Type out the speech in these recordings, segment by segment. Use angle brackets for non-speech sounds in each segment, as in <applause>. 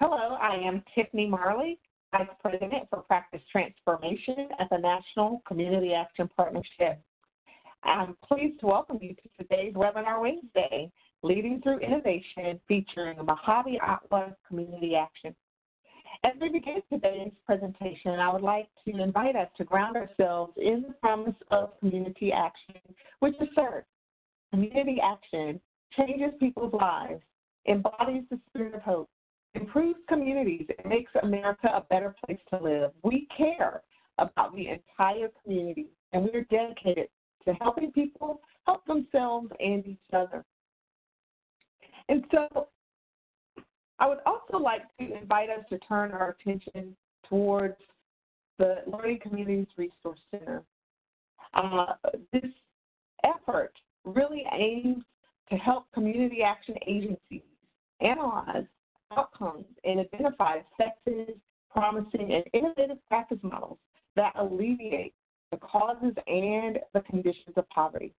Hello, I am Tiffany Marley, Vice President for Practice Transformation at the National Community Action Partnership. I'm pleased to welcome you to today's Webinar Wednesday, Leading Through Innovation, featuring Mahube-Otwa Community Action. As we begin today's presentation, I would like to invite us to ground ourselves in the promise of community action, which is CERT. Community action changes people's lives, embodies the spirit of hope, improves communities, and makes America a better place to live. We care about the entire community, and we are dedicated to helping people help themselves and each other. And so I would also like to invite us to turn our attention towards the Learning Communities Resource Center. Uh, this effort really aims to help community action agencies analyze outcomes and identify effective, promising, and innovative practice models that alleviate the causes and the conditions of poverty.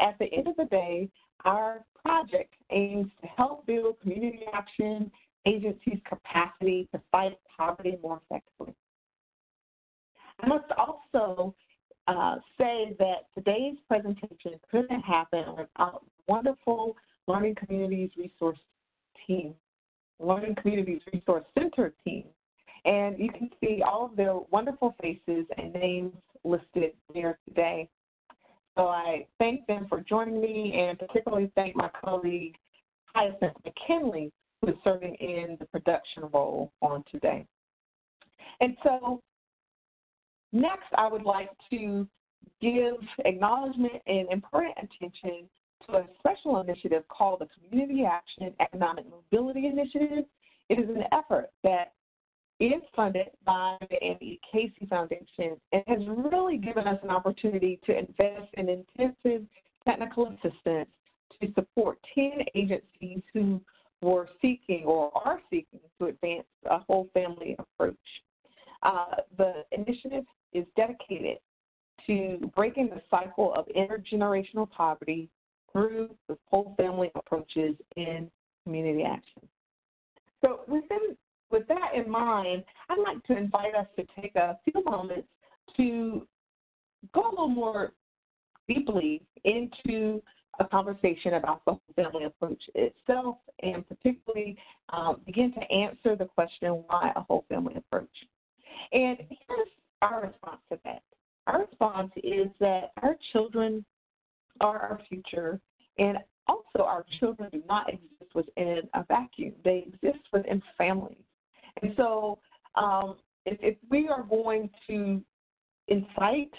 At the end of the day, our project aims to help build community action agencies' capacity to fight poverty more effectively. I must also uh, say that today's presentation couldn't happen without wonderful Learning Communities Resource Team, Learning Communities Resource Center team. And you can see all of their wonderful faces and names listed here today. So I thank them for joining me and particularly thank my colleague Hyacinth McKinley, who is serving in the production role on today. And so next I would like to give acknowledgement and important attention to a special initiative called the Community Action and Economic Mobility Initiative. It is an effort that is funded by the Annie Casey Foundation and has really given us an opportunity to invest in intensive technical assistance to support 10 agencies who were seeking or are seeking to advance a whole family approach. Uh, the initiative is dedicated to breaking the cycle of intergenerational poverty through the whole family approaches in community action. So within with that in mind, I'd like to invite us to take a few moments to go a little more deeply into a conversation about the whole family approach itself and particularly um, begin to answer the question why a whole family approach. And here's our response to that. Our response is that our children are our future and also our children do not exist within a vacuum. They exist within families. And so, um, if, if we are going to incite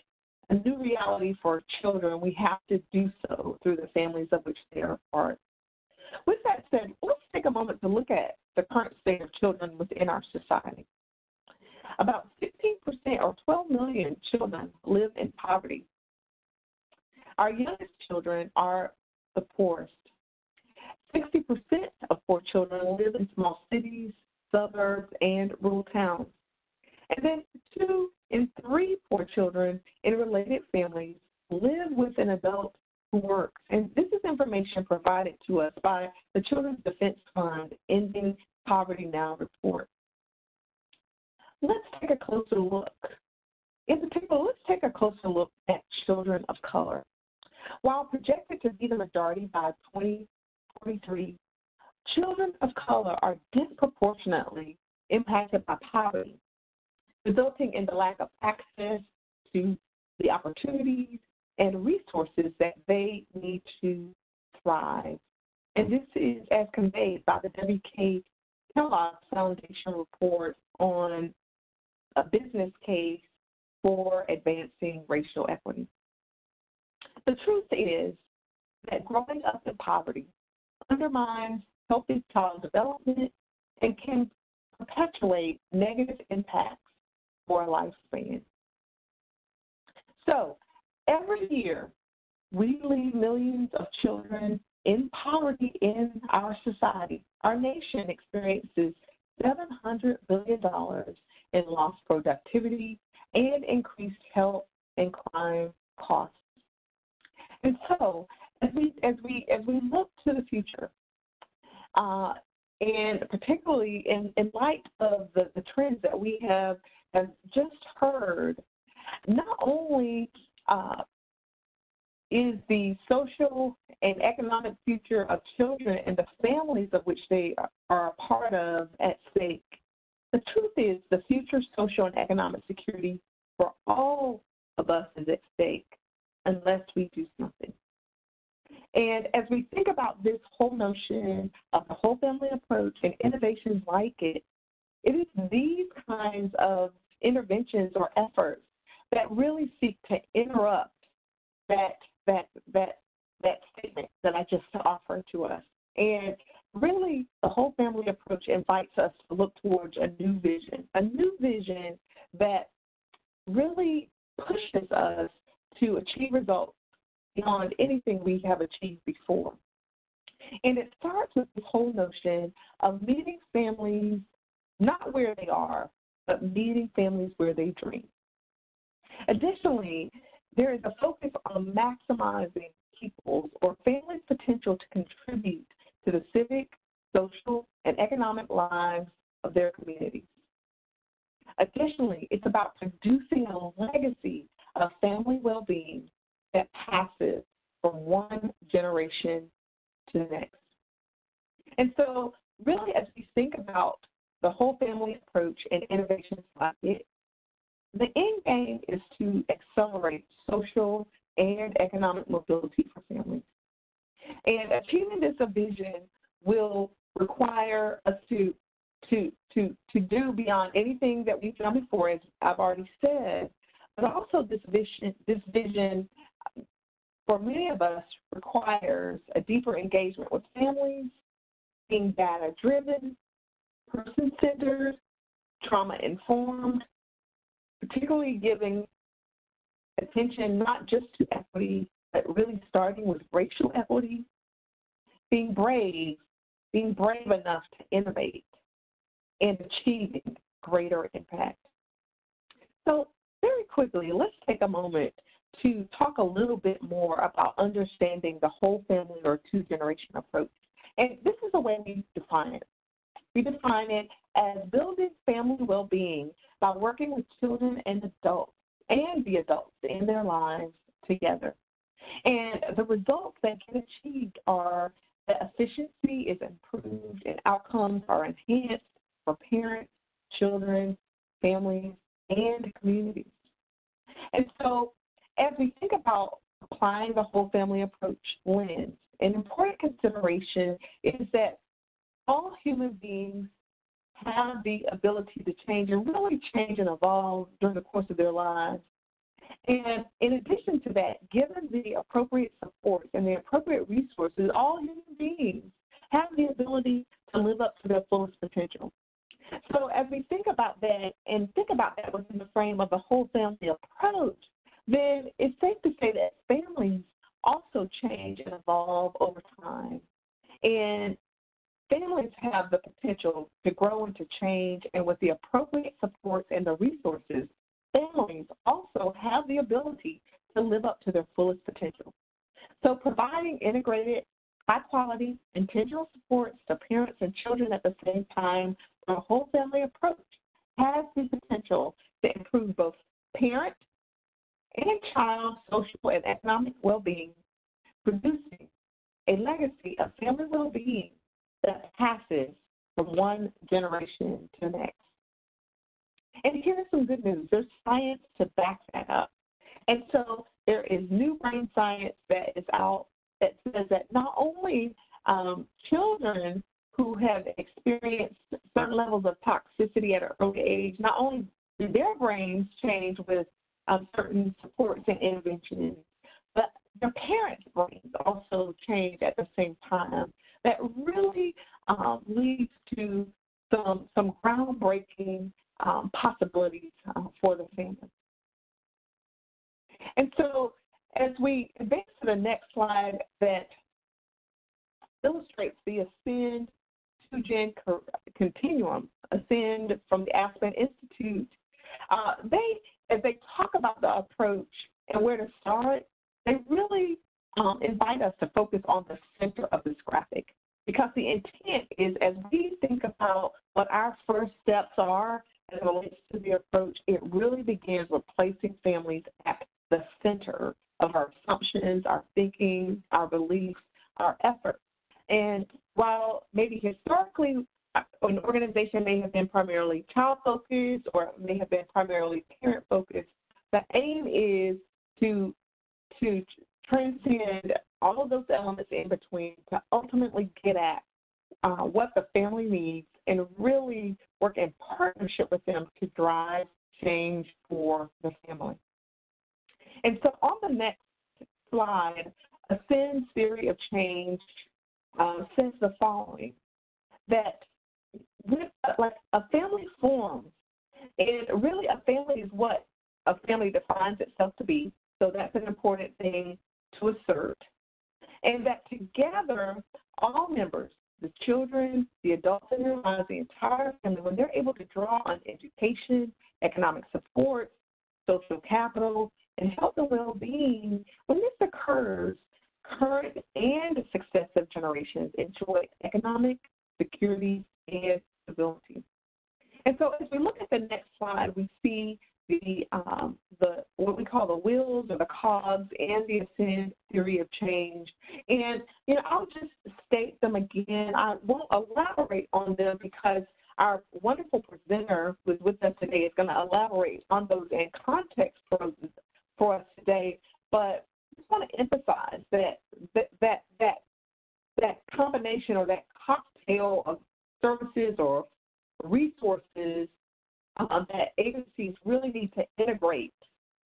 a new reality for children, we have to do so through the families of which they are part. With that said, let's take a moment to look at the current state of children within our society. About 15% or 12 million children live in poverty. Our youngest children are the poorest. 60% of poor children live in small cities, suburbs, and rural towns. And then two in three poor children in related families live with an adult who works. And this is information provided to us by the Children's Defense Fund Ending Poverty Now report. Let's take a closer look. In particular, let's take a closer look at children of color. While projected to be the majority by 2043, children of color are disproportionately impacted by poverty, resulting in the lack of access to the opportunities and resources that they need to thrive. And this is as conveyed by the W.K. Kellogg Foundation report on a business case for advancing racial equity. The truth is that growing up in poverty undermines healthy child development and can perpetuate negative impacts for a lifespan. So, every year, we leave millions of children in poverty in our society. Our nation experiences $700 billion in lost productivity and increased health and crime costs. And so, as we as we as we look to the future, uh, And particularly in, in light of the, the trends that we have, have just heard, not only uh, is the social and economic future of children and the families of which they are a part of at stake, the truth is the future social and economic security for all of us is at stake unless we do something. And as we think about this whole notion of the whole family approach and innovations like it, it is these kinds of interventions or efforts that really seek to interrupt that that that that statement that I just offered to us. And really the whole family approach invites us to look towards a new vision, a new vision that really pushes us to achieve results beyond anything we have achieved before. And it starts with this whole notion of meeting families not where they are, but meeting families where they dream. Additionally, there is a focus on maximizing people's or families' potential to contribute to the civic, social, and economic lives of their communities. Additionally, it's about producing a legacy of family well being that passes from one generation to the next. And so, really, as we think about the whole family approach and innovations like it, the end game is to accelerate social and economic mobility for families. And achieving this vision will require us to to to to do beyond anything that we've done before, as I've already said, but also this vision this vision for many of us requires a deeper engagement with families, being data driven, person centered, trauma informed, particularly giving attention not just to equity, but really starting with racial equity, being brave, being brave enough to innovate, and achieving greater impact. So, quickly, let's take a moment to talk a little bit more about understanding the whole family or two generation approach. And this is the way we define it. We define it as building family well being by working with children and adults and the adults in their lives together. And the results that get achieved are that efficiency is improved and outcomes are enhanced for parents, children, families, and communities. And so, as we think about applying the whole family approach lens, an important consideration is that all human beings have the ability to change and really change and evolve during the course of their lives. And in addition to that, given the appropriate support and the appropriate resources, all human beings have the ability to live up to their fullest potential. So as we think about that and think about that within the frame of the whole family approach, then it's safe to say that families also change and evolve over time. And families have the potential to grow and to change, and with the appropriate supports and the resources, families also have the ability to live up to their fullest potential. So, providing integrated, high quality, intentional supports to parents and children at the same time a whole family approach has the potential to improve both parent and child social and economic well being, producing a legacy of family well being that passes from one generation to the next. And here's some good news there's science to back that up. And so there is new brain science that is out that says that not only um, children who have experienced certain levels of toxicity at an early age, not only do their brains change with um, certain supports and interventions, but their parents' brains also change at the same time. That really um, leads to some some groundbreaking um, possibilities uh, for the family. And so, as we advance to the next slide, that illustrates the Ascend to Gen continuum, Ascend from the Aspen Institute. Uh, they, as they talk about the approach and where to start, they really um, invite us to focus on the center of this graphic because the intent is as we think about what our first steps are as it relates to the approach, it really begins with placing families at the center of our assumptions, our thinking, our beliefs, our efforts. And while maybe historically an organization may have been primarily child focused or may have been primarily parent focused, the aim is to to transcend all of those elements in between to ultimately get at uh, what the family needs and really work in partnership with them to drive change for the family. And so on the next slide, Ascend's theory of change uh, says the following that with, like a family forms, and really a family is what a family defines itself to be. So that's an important thing to assert. And that together, all members, the children, the adults in their lives, the entire family, when they're able to draw on education, economic support, social capital, and health and well being, when this occurs, current and successive generations enjoy economic security and stability. And so as we look at the next slide, we see the um, the what we call the wheels or the cogs and the ascend theory of change. And you know, I'll just state them again. I won't elaborate on them because our wonderful presenter who's with us today is going to elaborate on those in context for, for us today. But just want to emphasize that that that that, combination or that cocktail of services or resources um, that agencies really need to integrate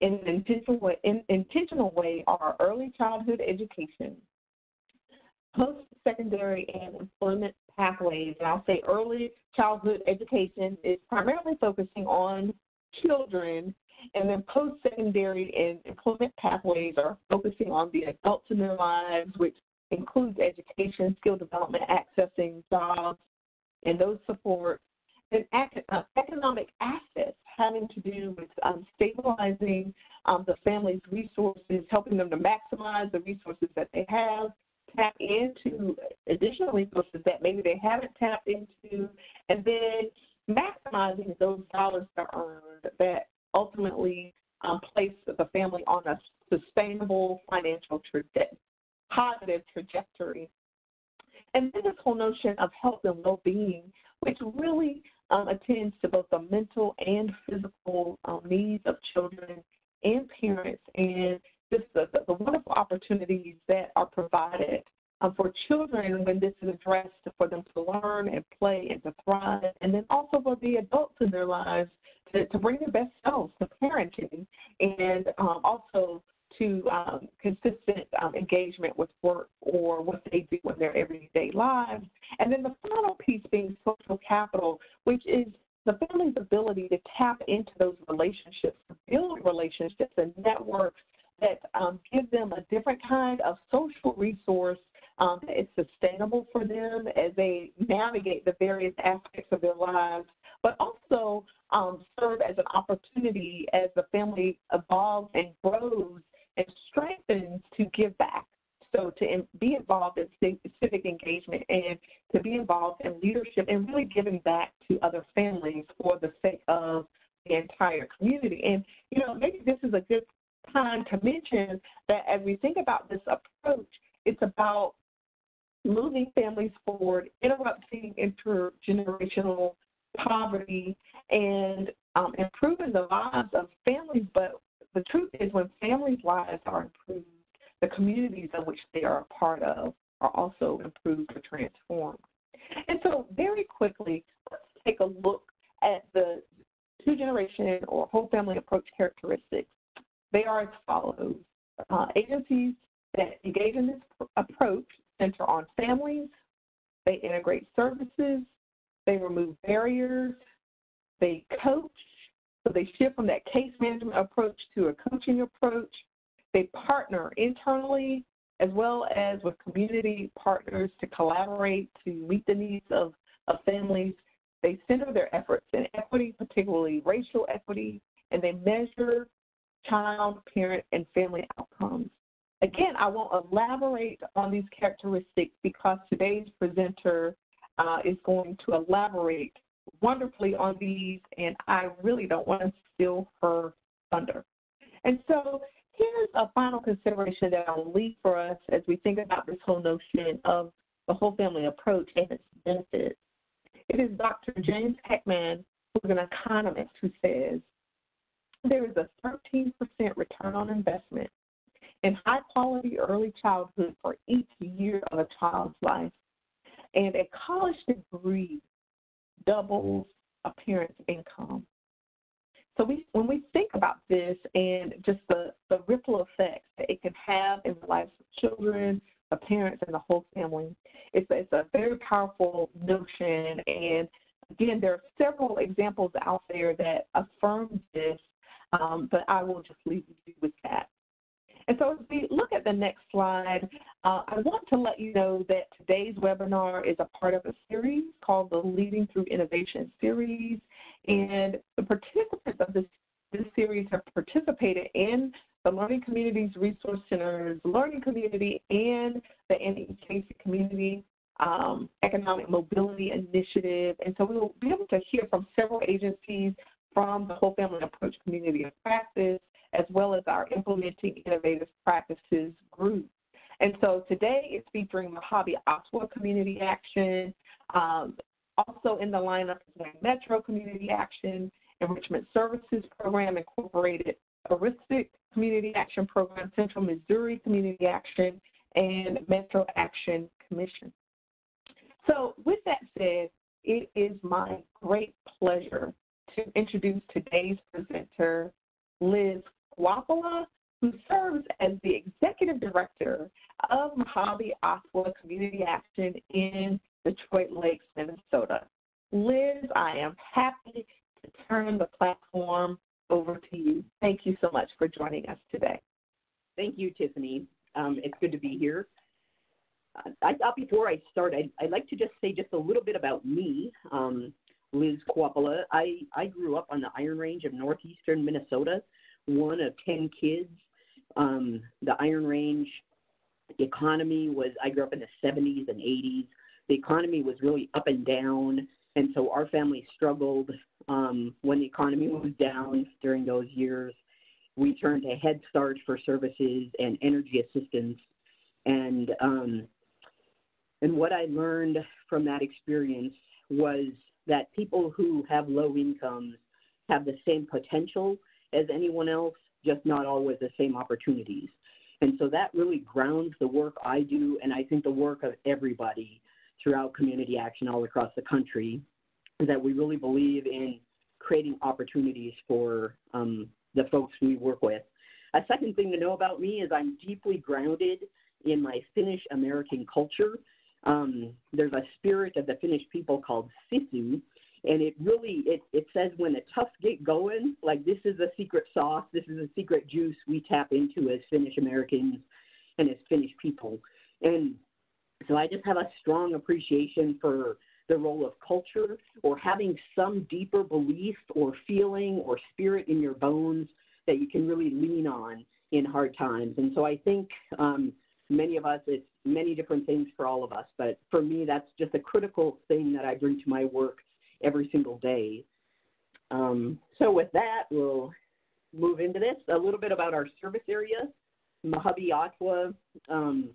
in an intentional way, in, intentional way are early childhood education, post-secondary and employment pathways. And I'll say early childhood education is primarily focusing on children, and then post-secondary and employment pathways are focusing on the adults in their lives, which includes education, skill development, accessing jobs, and those supports. And uh, economic assets having to do with um, stabilizing um, the family's resources, helping them to maximize the resources that they have, tap into additional resources that maybe they haven't tapped into, and then maximizing those dollars that are earned that ultimately um, place the family on a sustainable financial traje- positive trajectory. And then this whole notion of health and well-being, which really um, attends to both the mental and physical um, needs of children and parents, and just the, the wonderful opportunities that are provided um, for children when this is addressed for them to learn and play and to thrive, and then also for the adults in their lives to, to bring their best selves to parenting and um, also to um, consistent um, engagement with work or what they do in their everyday lives. And then the final piece being social capital, which is the family's ability to tap into those relationships, to build relationships and networks that um, give them a different kind of social resource um, that is sustainable for them as they navigate the various aspects of their lives, but also um, serve as an opportunity as the family evolves and grows and strengthens to give back. So to be involved in civic engagement and to be involved in leadership and really giving back to other families for the sake of the entire community. And, you know, maybe this is a good time to mention that as we think about this approach, it's about moving families forward, interrupting intergenerational poverty, and um, improving the lives of families, but the truth is, when families' lives are improved, the communities in which they are a part of are also improved or transformed. And so, very quickly, let's take a look at the two generation or whole family approach characteristics. They are as follows uh, agencies that engage in this approach center on families, they integrate services, they remove barriers, they coach, so they shift from that case management approach to a coaching approach. They partner internally as well as with community partners to collaborate to meet the needs of, of families. They center their efforts in equity, particularly racial equity, and they measure child, parent, and family outcomes. Again, I won't elaborate on these characteristics because today's presenter uh, is going to elaborate wonderfully on these, and I really don't want to steal her thunder. And so here's a final consideration that I'll leave for us as we think about this whole notion of the whole family approach and its benefits. It is Dr. James Heckman, who's an economist, who says there is a 13% return on investment in high quality early childhood for each year of a child's life. And a college degree doubles a parent's income. So we, when we think about this and just the, the ripple effects that it can have in the lives of children, the parents, and the whole family, it's, it's a very powerful notion. And again, there are several examples out there that affirm this, um, but I will just leave you with that. And so as we look at the next slide, uh, I want to let you know that today's webinar is a part of a series called the Leading Through Innovation series. And the participants of this, this series have participated in the Learning Communities Resource Center's Learning Community and the Annie Community um, Economic Mobility Initiative. And so we will be able to hear from several agencies from the Whole Family Approach Community of Practice, as well as our Implementing Innovative Practices group. And so today it's featuring Mahube-Otwa Community Action. Um, also in the lineup is Metro Community Action, Enrichment Services Program Incorporated, Heuristic Community Action Program, Central Missouri Community Action, and Metro Action Commission. So with that said, it is my great pleasure to introduce today's presenter, Liz Kuoppala, who serves as the Executive Director of Mojave Ottawa Community Action in Detroit Lakes, Minnesota. Liz, I am happy to turn the platform over to you. Thank you so much for joining us today. Thank you, Tiffany. Um, it's good to be here. I thought before I start, I'd, I'd, like to just say just a little bit about me. Um, Liz Kuoppala. I, I grew up on the Iron Range of northeastern Minnesota one of 10 kids. Um, the Iron Range economy was, I grew up in the 70s and 80s. The economy was really up and down. And so our family struggled um, when the economy <laughs> was down during those years. We turned to Head Start for services and energy assistance. And, um, and what I learned from that experience was that people who have low incomes have the same potential as anyone else, just not always the same opportunities. And so that really grounds the work I do, and I think the work of everybody throughout community action all across the country, is that we really believe in creating opportunities for um, the folks we work with. A second thing to know about me is I'm deeply grounded in my Finnish American culture. Um, there's a spirit of the Finnish people called sisu, and it really it, it says when the toughs get going like this is a secret sauce this is a secret juice we tap into as finnish americans and as finnish people. And so i just have a strong appreciation for the role of culture or having some deeper belief or feeling or spirit in your bones that you can really lean on in hard times. And so i think um, many of us it's many different things for all of us but for me that's just a critical thing that i bring to my work every single day. Um, so with that, we'll move into this. A little bit about our service area. Mahube-Otwa um,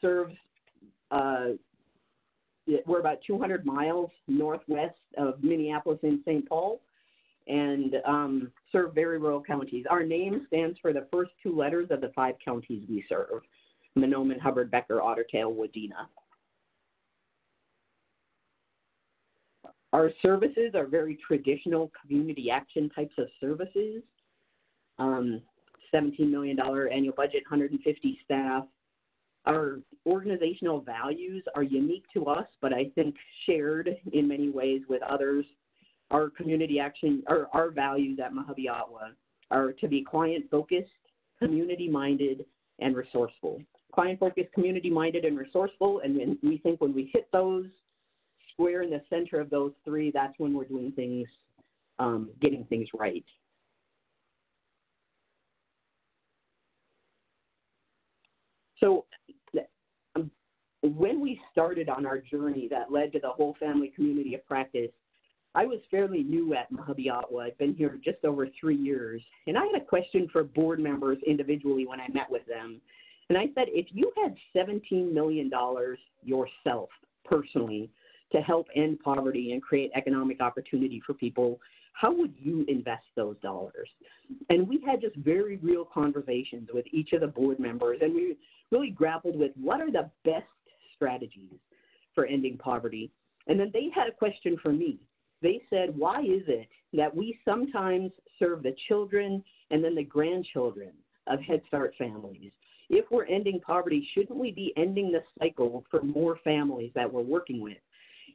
serves, uh, we're about 200 miles northwest of Minneapolis and St. Paul and um, serve very rural counties. Our name stands for the first two letters of the five counties we serve, Mahnomen, Hubbard, Becker, Ottertail, Wadena. Our services are very traditional community action types of services. Um, $17 million annual budget, 150 staff. Our organizational values are unique to us, but I think shared in many ways with others. Our community action, or our values at Mahube-Otwa are to be client focused, community minded, and resourceful. Client focused, community minded, and resourceful. And we think when we hit those, square in the center of those three, that's when we're doing things, um, getting things right. So when we started on our journey that led to the whole family community of practice, I was fairly new at Mahube-Otwa. I'd been here just over three years. And I had a question for board members individually when I met with them. And I said, if you had $17 million yourself personally to help end poverty and create economic opportunity for people, how would you invest those dollars? And we had just very real conversations with each of the board members, and we really grappled with what are the best strategies for ending poverty. And then they had a question for me. They said, why is it that we sometimes serve the children and then the grandchildren of Head Start families? If we're ending poverty, shouldn't we be ending the cycle for more families that we're working with?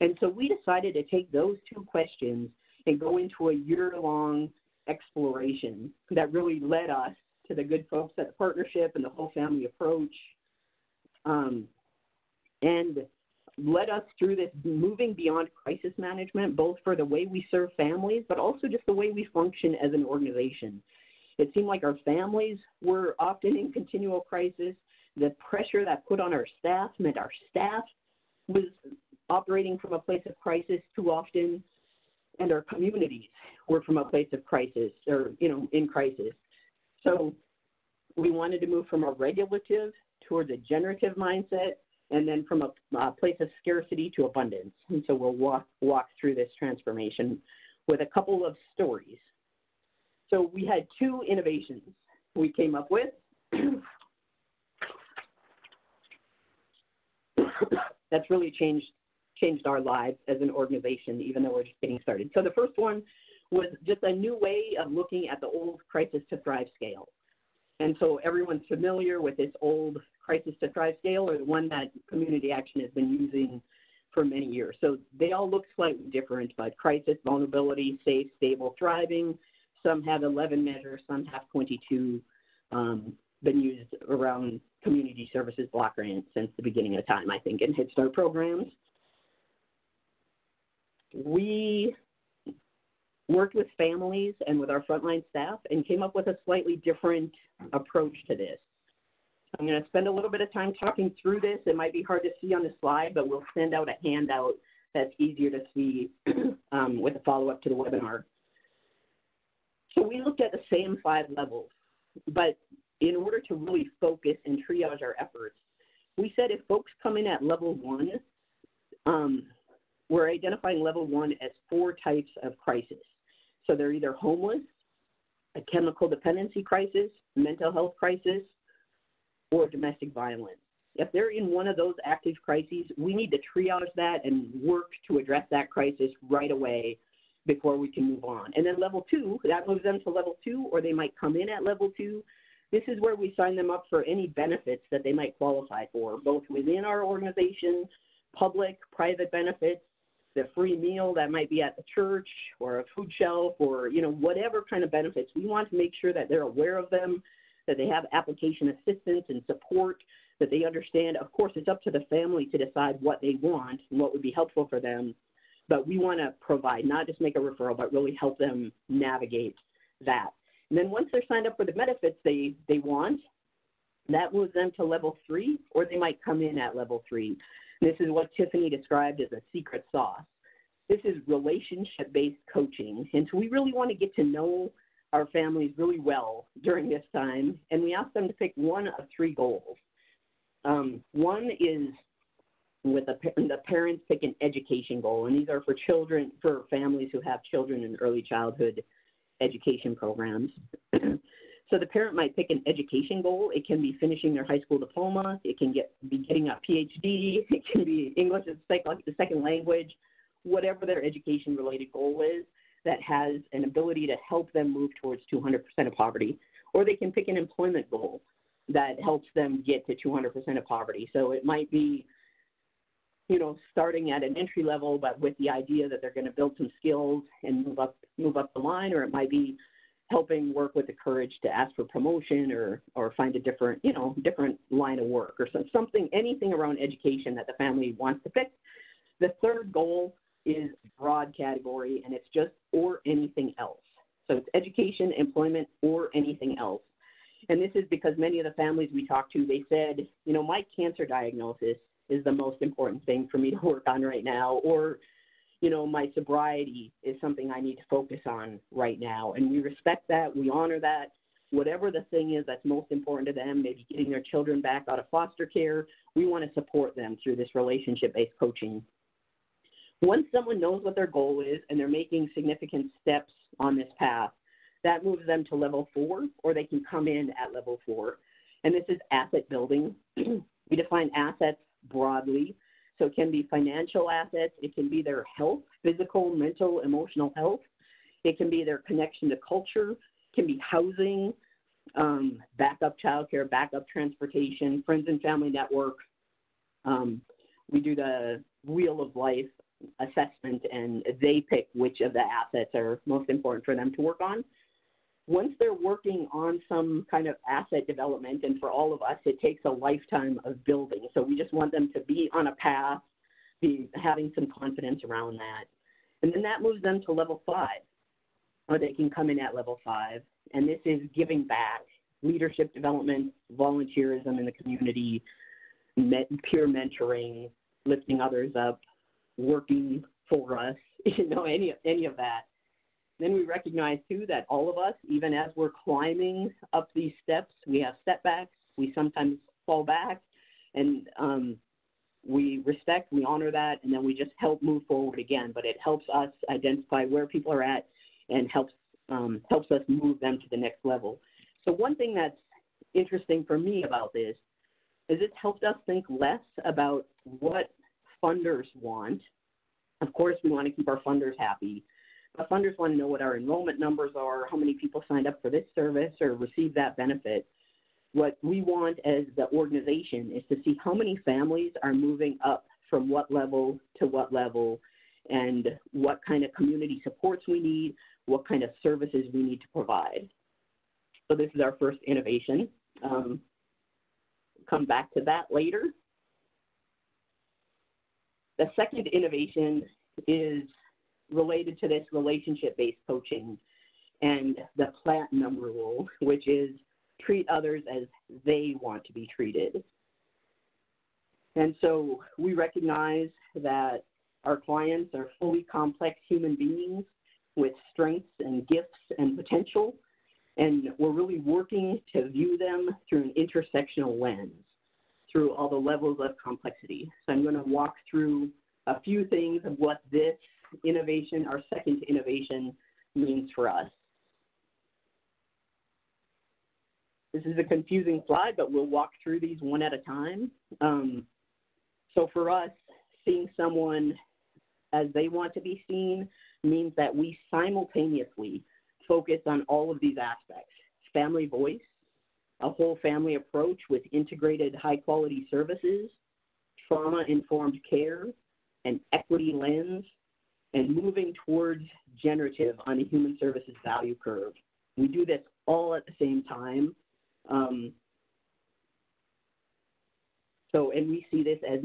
And so we decided to take those two questions and go into a year long exploration that really led us to the good folks at the partnership and the whole family approach. Um, and led us through this moving beyond crisis management, both for the way we serve families, but also just the way we function as an organization. It seemed like our families were often in continual crisis. The pressure that put on our staff meant our staff was operating from a place of crisis too often, and our communities were from a place of crisis or, you know, in crisis. So we wanted to move from a regulative towards a generative mindset and then from a, a, place of scarcity to abundance. And so we'll walk walk through this transformation with a couple of stories. So we had two innovations we came up with. <coughs> That's really changed changed our lives as an organization, even though we're just getting started. So the first one was just a new way of looking at the old crisis to thrive scale. And so everyone's familiar with this old crisis to thrive scale or the one that community action has been using for many years. So they all look slightly different, but crisis, vulnerability, safe, stable, thriving. Some have 11 measures, some have 22, um, been used around community services block grants since the beginning of time, I think, in Head Start programs. We worked with families and with our frontline staff and came up with a slightly different approach to this. I'm going to spend a little bit of time talking through this. It might be hard to see on the slide, but we'll send out a handout that's easier to see <clears throat> um, with a follow-up to the webinar. So we looked at the same five levels, but in order to really focus and triage our efforts, we said if folks come in at level one, um, we're identifying level one as four types of crisis. So they're either homeless, a chemical dependency crisis, mental health crisis, or domestic violence. If they're in one of those active crises, we need to triage that and work to address that crisis right away before we can move on. And then level two, that moves them to level two, or they might come in at level two. This is where we sign them up for any benefits that they might qualify for, both within our organization, public, private benefits, the free meal that might be at the church or a food shelf or you know whatever kind of benefits. We want to make sure that they're aware of them that they have application assistance and support that they understand. Of course it's up to the family to decide what they want and what would be helpful for them. But we want to provide not just make a referral but really help them navigate that. And then once they're signed up for the benefits they they want that moves them to level three or they might come in at level three this is what Tiffany described as a secret sauce. This is relationship based coaching. And so we really want to get to know our families really well during this time. And we ask them to pick one of three goals. Um, one is with the, the parents pick an education goal, and these are for children, for families who have children in early childhood education programs. <clears throat> So the parent might pick an education goal. It can be finishing their high school diploma. It can get be getting a PhD. It can be English as a second language, whatever their education related goal is that has an ability to help them move towards 200% of poverty. Or they can pick an employment goal that helps them get to 200% of poverty. So it might be, you know, starting at an entry level, but with the idea that they're going to build some skills and move up move up the line, or it might be helping work with the courage to ask for promotion or or find a different you know different line of work or some, something anything around education that the family wants to pick the third goal is broad category and it's just or anything else. So it's education employment or anything else. And this is because many of the families we talked to they said you know my cancer diagnosis is the most important thing for me to work on right now, or you know, my sobriety is something I need to focus on right now. And we respect that, we honor that. Whatever the thing is that's most important to them, maybe getting their children back out of foster care, we want to support them through this relationship based coaching. Once someone knows what their goal is and they're making significant steps on this path, that moves them to level four, or they can come in at level four. And this is asset building. <clears throat> we define assets broadly so it can be financial assets, it can be their health, physical, mental, emotional health. It can be their connection to culture, it can be housing, um, backup childcare, backup transportation, friends and family network. Um, we do the wheel of life assessment and they pick which of the assets are most important for them to work on once they're working on some kind of asset development, and for all of us, it takes a lifetime of building. So we just want them to be on a path, be having some confidence around that. And then that moves them to level five, or they can come in at level five. And this is giving back, leadership development, volunteerism in the community, peer mentoring, lifting others up, working for us, <laughs> you know, any any of that. Then we recognize too that all of us, even as we're climbing up these steps, we have setbacks. We sometimes fall back, and um, we respect, we honor that, and then we just help move forward again. But it helps us identify where people are at, and helps um, helps us move them to the next level. So one thing that's interesting for me about this is it's helped us think less about what funders want. Of course, we want to keep our funders happy, funders want to know what our enrollment numbers are, how many people signed up for this service or received that benefit. What we want as the organization is to see how many families are moving up from what level to what level and what kind of community supports we need, what kind of services we need to provide. So this is our first innovation. Um, come back to that later. The second innovation is related to this relationship based coaching and the platinum rule, which is treat others as they want to be treated. And so we recognize that our clients are fully complex human beings with strengths and gifts and potential, and we're really working to view them through an intersectional lens through all the levels of complexity. So I'm going to walk through a few things of what this innovation, our second innovation means for us. This is a confusing slide, but we'll walk through these one at a time. Um, so for us, seeing someone as they want to be seen means that we simultaneously focus on all of these aspects family voice, a whole family approach with integrated high quality services, trauma informed care, an equity lens, and moving towards generative on a human services value curve. We do this all at the same time. Um, so, and we see this as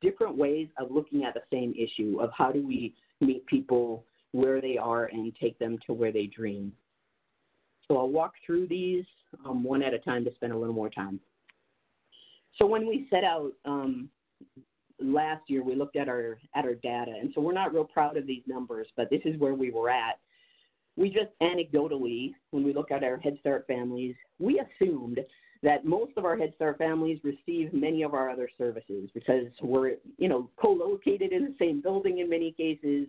different ways of looking at the same issue of how do we meet people where they are and take them to where they dream. So I'll walk through these um, one at a time to spend a little more time. So when we set out um, last year we looked at our at our data, and so we're not real proud of these numbers, but this is where we were at. We just anecdotally, when we look at our Head Start families, we assumed that most of our Head Start families receive many of our other services because we're, you know, co-located in the same building in many cases.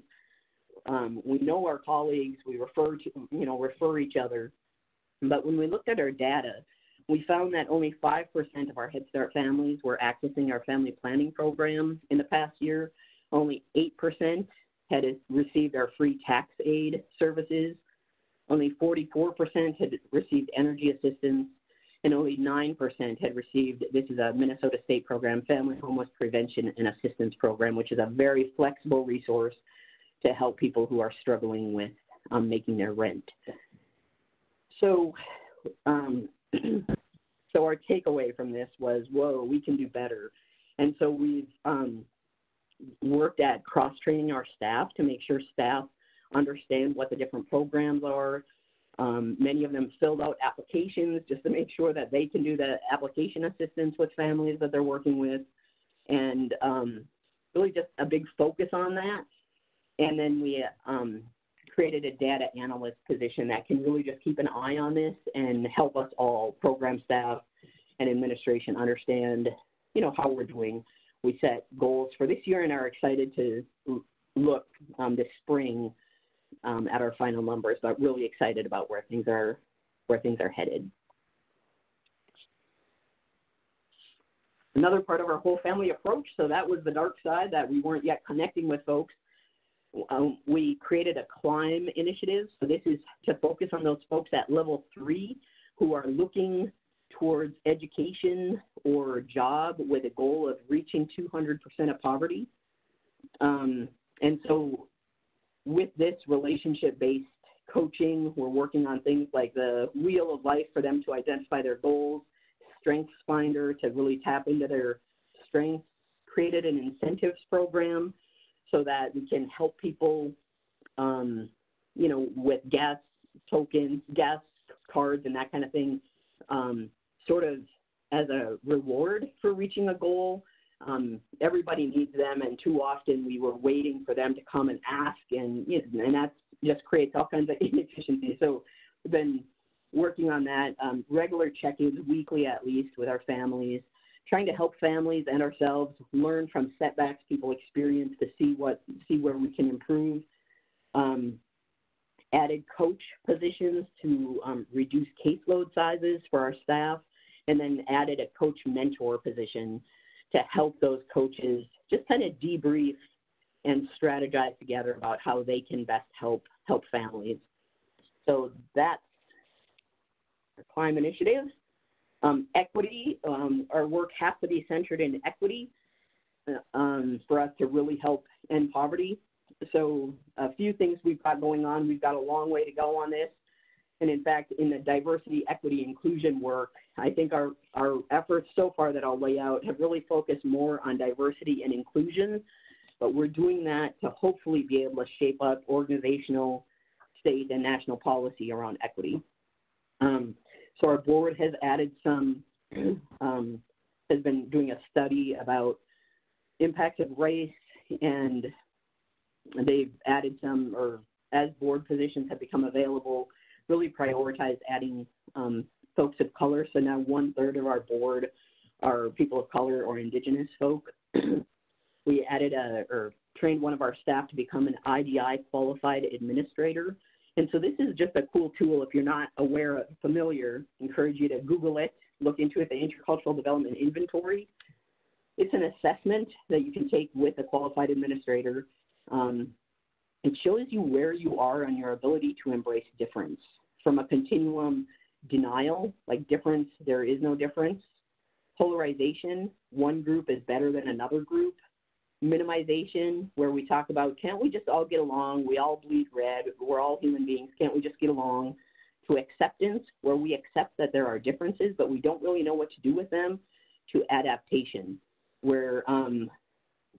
Um, we know our colleagues. We refer to, you know, refer each other. But when we looked at our data, we found that only 5% of our Head Start families were accessing our family planning program in the past year. Only 8% had received our free tax aid services. Only 44% had received energy assistance, and only 9% had received this is a Minnesota State program, Family Homeless Prevention and Assistance Program, which is a very flexible resource to help people who are struggling with um, making their rent. So, um, <clears throat> so our takeaway from this was, whoa, we can do better. And so we've um, worked at cross training our staff to make sure staff understand what the different programs are. Um, many of them filled out applications just to make sure that they can do the application assistance with families that they're working with. and um, really just a big focus on that. And then we um, created a data analyst position that can really just keep an eye on this and help us all, program staff and administration, understand, you know, how we're doing. We set goals for this year and are excited to look um, this spring um, at our final numbers, but really excited about where things are where things are headed. Another part of our whole family approach, so that was the dark side that we weren't yet connecting with folks. Um, we created a climb initiative. So this is to focus on those folks at level three who are looking towards education or job with a goal of reaching 200% of poverty. Um, and so with this relationship based coaching, we're working on things like the wheel of life for them to identify their goals, strengths finder to really tap into their strengths, created an incentives program so that we can help people, um, you know, with gas tokens, gas cards, and that kind of thing, um, sort of as a reward for reaching a goal. Um, everybody needs them, and too often we were waiting for them to come and ask, and you know, and that just creates all kinds of <laughs> inefficiencies. So we've been working on that, um, regular check-ins weekly at least with our families, trying to help families and ourselves learn from setbacks people experience to see what see where we can improve. Um, added coach positions to um, reduce caseload sizes for our staff, and then added a coach mentor position to help those coaches just kind of debrief and strategize together about how they can best help help families. So that's the Climb Initiative. Um, equity, um, our work has to be centered in equity uh, um, for us to really help end poverty. So, a few things we've got going on. We've got a long way to go on this. And in fact, in the diversity, equity, inclusion work, I think our, our efforts so far that I'll lay out have really focused more on diversity and inclusion. But we're doing that to hopefully be able to shape up organizational, state, and national policy around equity. Um, so our board has added some, <clears throat> um, has been doing a study about impact of race, and they've added some, or as board positions have become available, really prioritize adding um, folks of color. So now one third of our board are people of color or indigenous folk. <clears throat> we added a, or trained one of our staff to become an IDI qualified administrator. And so this is just a cool tool. If you're not aware, of, familiar, encourage you to Google it, look into it, the Intercultural Development Inventory. It's an assessment that you can take with a qualified administrator. Um, it shows you where you are on your ability to embrace difference from a continuum denial, like difference, there is no difference, polarization, one group is better than another group, minimization, where we talk about can't we just all get along? We all bleed red. We're all human beings. Can't we just get along? To acceptance, where we accept that there are differences, but we don't really know what to do with them. To adaptation, where um,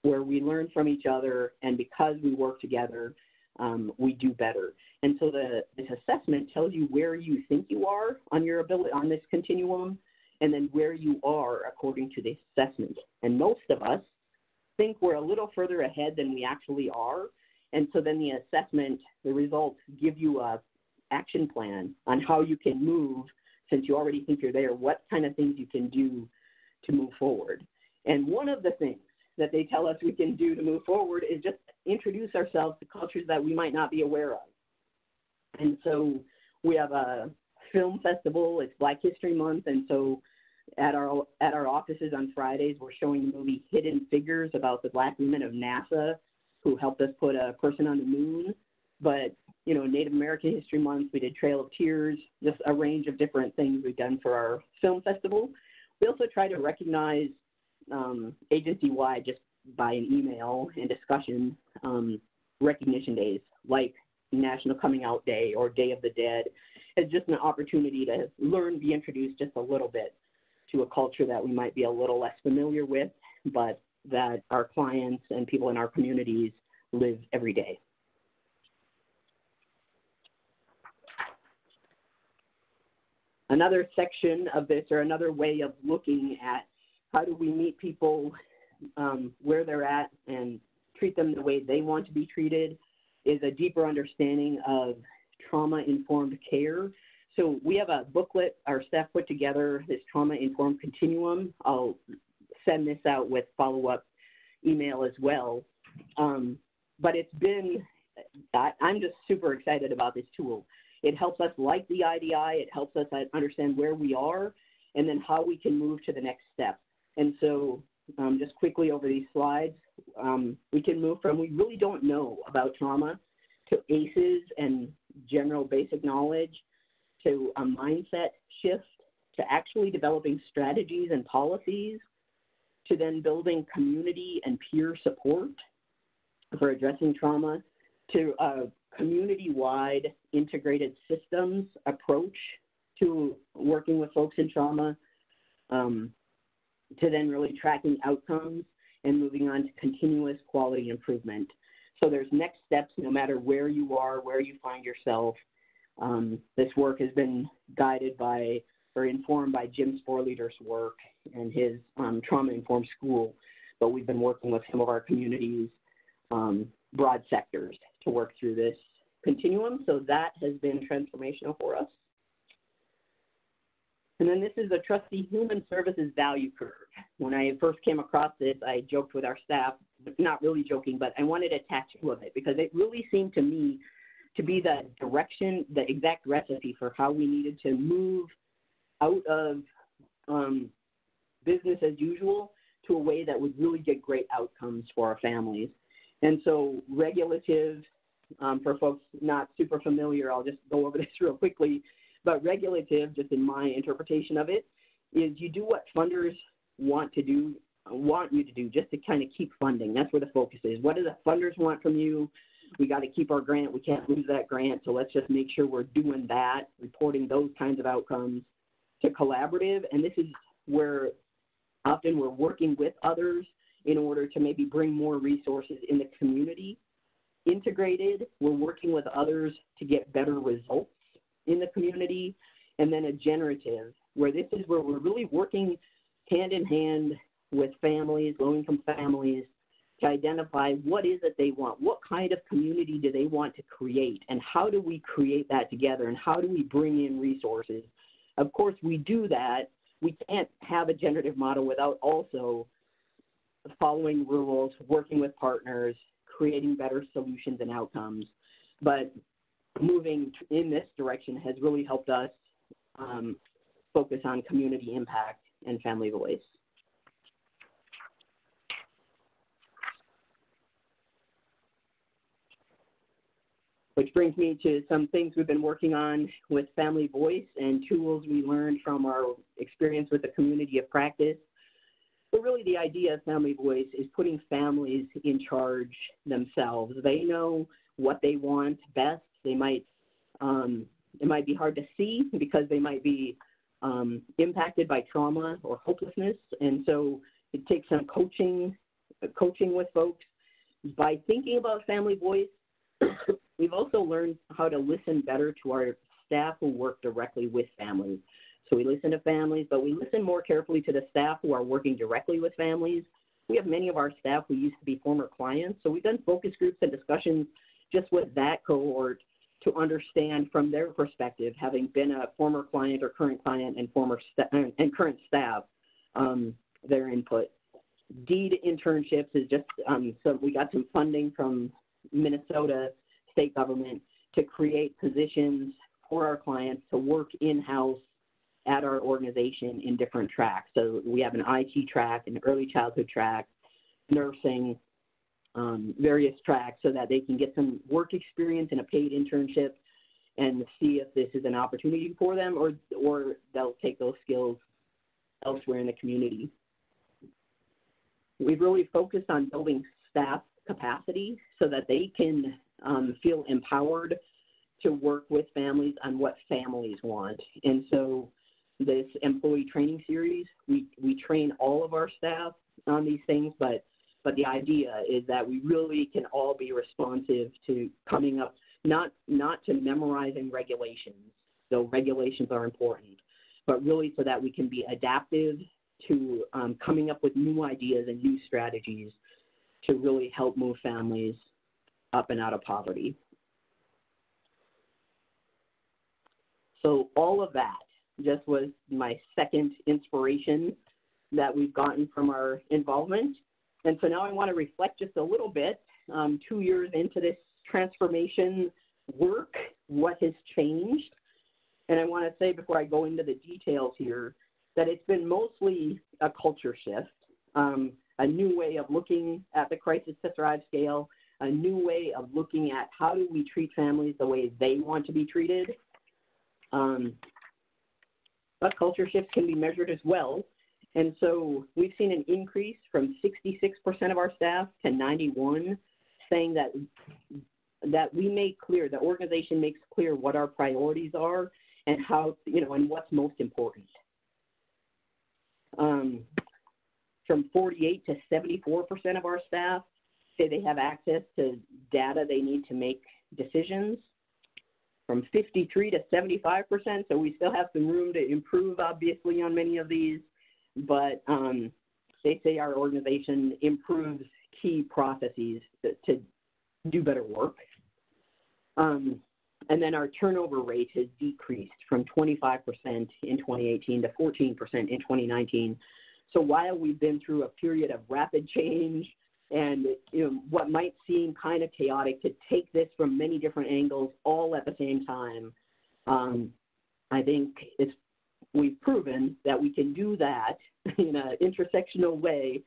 where we learn from each other, and because we work together, um, we do better. And so the this assessment tells you where you think you are on your ability on this continuum, and then where you are according to the assessment. And most of us think we're a little further ahead than we actually are. And so then the assessment, the results give you a action plan on how you can move since you already think you're there, what kind of things you can do to move forward. And one of the things that they tell us we can do to move forward is just introduce ourselves to cultures that we might not be aware of. And so we have a film festival, it's Black History Month, and so at our at our offices on Fridays, we're showing the movie Hidden Figures about the black women of NASA who helped us put a person on the moon. But you know, Native American History Month, we did Trail of Tears, just a range of different things we've done for our film festival. We also try to recognize um, agency-wide, just by an email and discussion, um, recognition days like National Coming Out Day or Day of the Dead as just an opportunity to learn, be introduced just a little bit to a culture that we might be a little less familiar with, but that our clients and people in our communities live every day. Another section of this, or another way of looking at how do we meet people um, where they're at and treat them the way they want to be treated is a deeper understanding of trauma informed care. So we have a booklet our staff put together, this trauma informed continuum. I'll send this out with follow up email as well. Um, but it's been, I, I'm just super excited about this tool. It helps us like the IDI, it helps us understand where we are and then how we can move to the next step. And so, um, just quickly over these slides, um, we can move from we really don't know about trauma to ACEs and general basic knowledge to a mindset shift to actually developing strategies and policies to then building community and peer support for addressing trauma to a community wide integrated systems approach to working with folks in trauma um, to then really tracking outcomes and moving on to continuous quality improvement. So there's next steps no matter where you are, where you find yourself. Um, this work has been guided by or informed by Jim Sporleder's work and his um, trauma informed school, but we've been working with some of our communities, um, broad sectors to work through this continuum. So that has been transformational for us. And then this is a trustee human services value curve. When I first came across this, I joked with our staff, not really joking, but I wanted a tattoo of it because it really seemed to me to be the direction, the exact recipe for how we needed to move out of um, business as usual to a way that would really get great outcomes for our families. And so, regulative, um, for folks not super familiar, I'll just go over <laughs> this real quickly. But regulative, just in my interpretation of it, is you do what funders want to do, want you to do, just to kind of keep funding. That's where the focus is. What do the funders want from you? We got to keep our grant. We can't lose that grant. So let's just make sure we're doing that, reporting those kinds of outcomes to collaborative. And this is where often we're working with others in order to maybe bring more resources in the community. Integrated, we're working with others to get better results in the community, and then a generative, where this is where we're really working hand in hand with families, low income families, to identify what is it they want, what kind of community do they want to create, and how do we create that together, and how do we bring in resources. Of course, we do that. We can't have a generative model without also following rules, working with partners, creating better solutions and outcomes. But moving in this direction has really helped us um, focus on community impact and family voice. Which brings me to some things we've been working on with Family Voice and tools we learned from our experience with the community of practice. But really, the idea of Family Voice is putting families in charge themselves. They know what they want best they might um, it might be hard to see because they might be um, impacted by trauma or hopelessness, and so it takes some coaching coaching with folks. By thinking about family voice, we've also learned how to listen better to our staff who work directly with families. So we listen to families, but we listen more carefully to the staff who are working directly with families. We have many of our staff who used to be former clients, so we've done focus groups and discussions just with that cohort to understand from their perspective, having been a former client or current client and former st- and current staff, um, their input. DEED internships is just um, so we got some funding from Minnesota state government to create positions for our clients to work in house at our organization in different tracks. So we have an IT track, an early childhood track, nursing, um, various tracks so that they can get some work experience in a paid internship and see if this is an opportunity for them or or they'll take those skills elsewhere in the community. We've really focused on building staff capacity so that they can um, feel empowered to work with families on what families want. And so this employee training series, we, we train all of our staff on these things, but but the idea is that we really can all be responsive to coming up, not, not to memorizing regulations, though regulations are important, but really so that we can be adaptive to um, coming up with new ideas and new strategies to really help move families up and out of poverty. So all of that just was my second inspiration that we've gotten from our involvement. And so now I want to reflect just a little bit, um, two years into this transformation work, what has changed. And I want to say before I go into the details here that it's been mostly a culture shift, um, a new way of looking at the crisis to thrive scale, a new way of looking at how do we treat families the way they want to be treated. Um, but culture shifts can be measured as well. And so we've seen an increase from 66% of our staff to 91 saying that that we make clear, the organization makes clear what our priorities are and how, you know, and what's most important. Um, from 48 to 74% of our staff say they have access to data they need to make decisions. From 53 to 75%, so we still have some room to improve, obviously, on many of these, but um, they say our organization improves key processes to, to do better work. Um, and then our turnover rate has decreased from 25% in 2018 to 14% in 2019. So while we've been through a period of rapid change and you know, what might seem kind of chaotic to take this from many different angles all at the same time, um, I think it's we've proven that we can do that <laughs> in an intersectional way,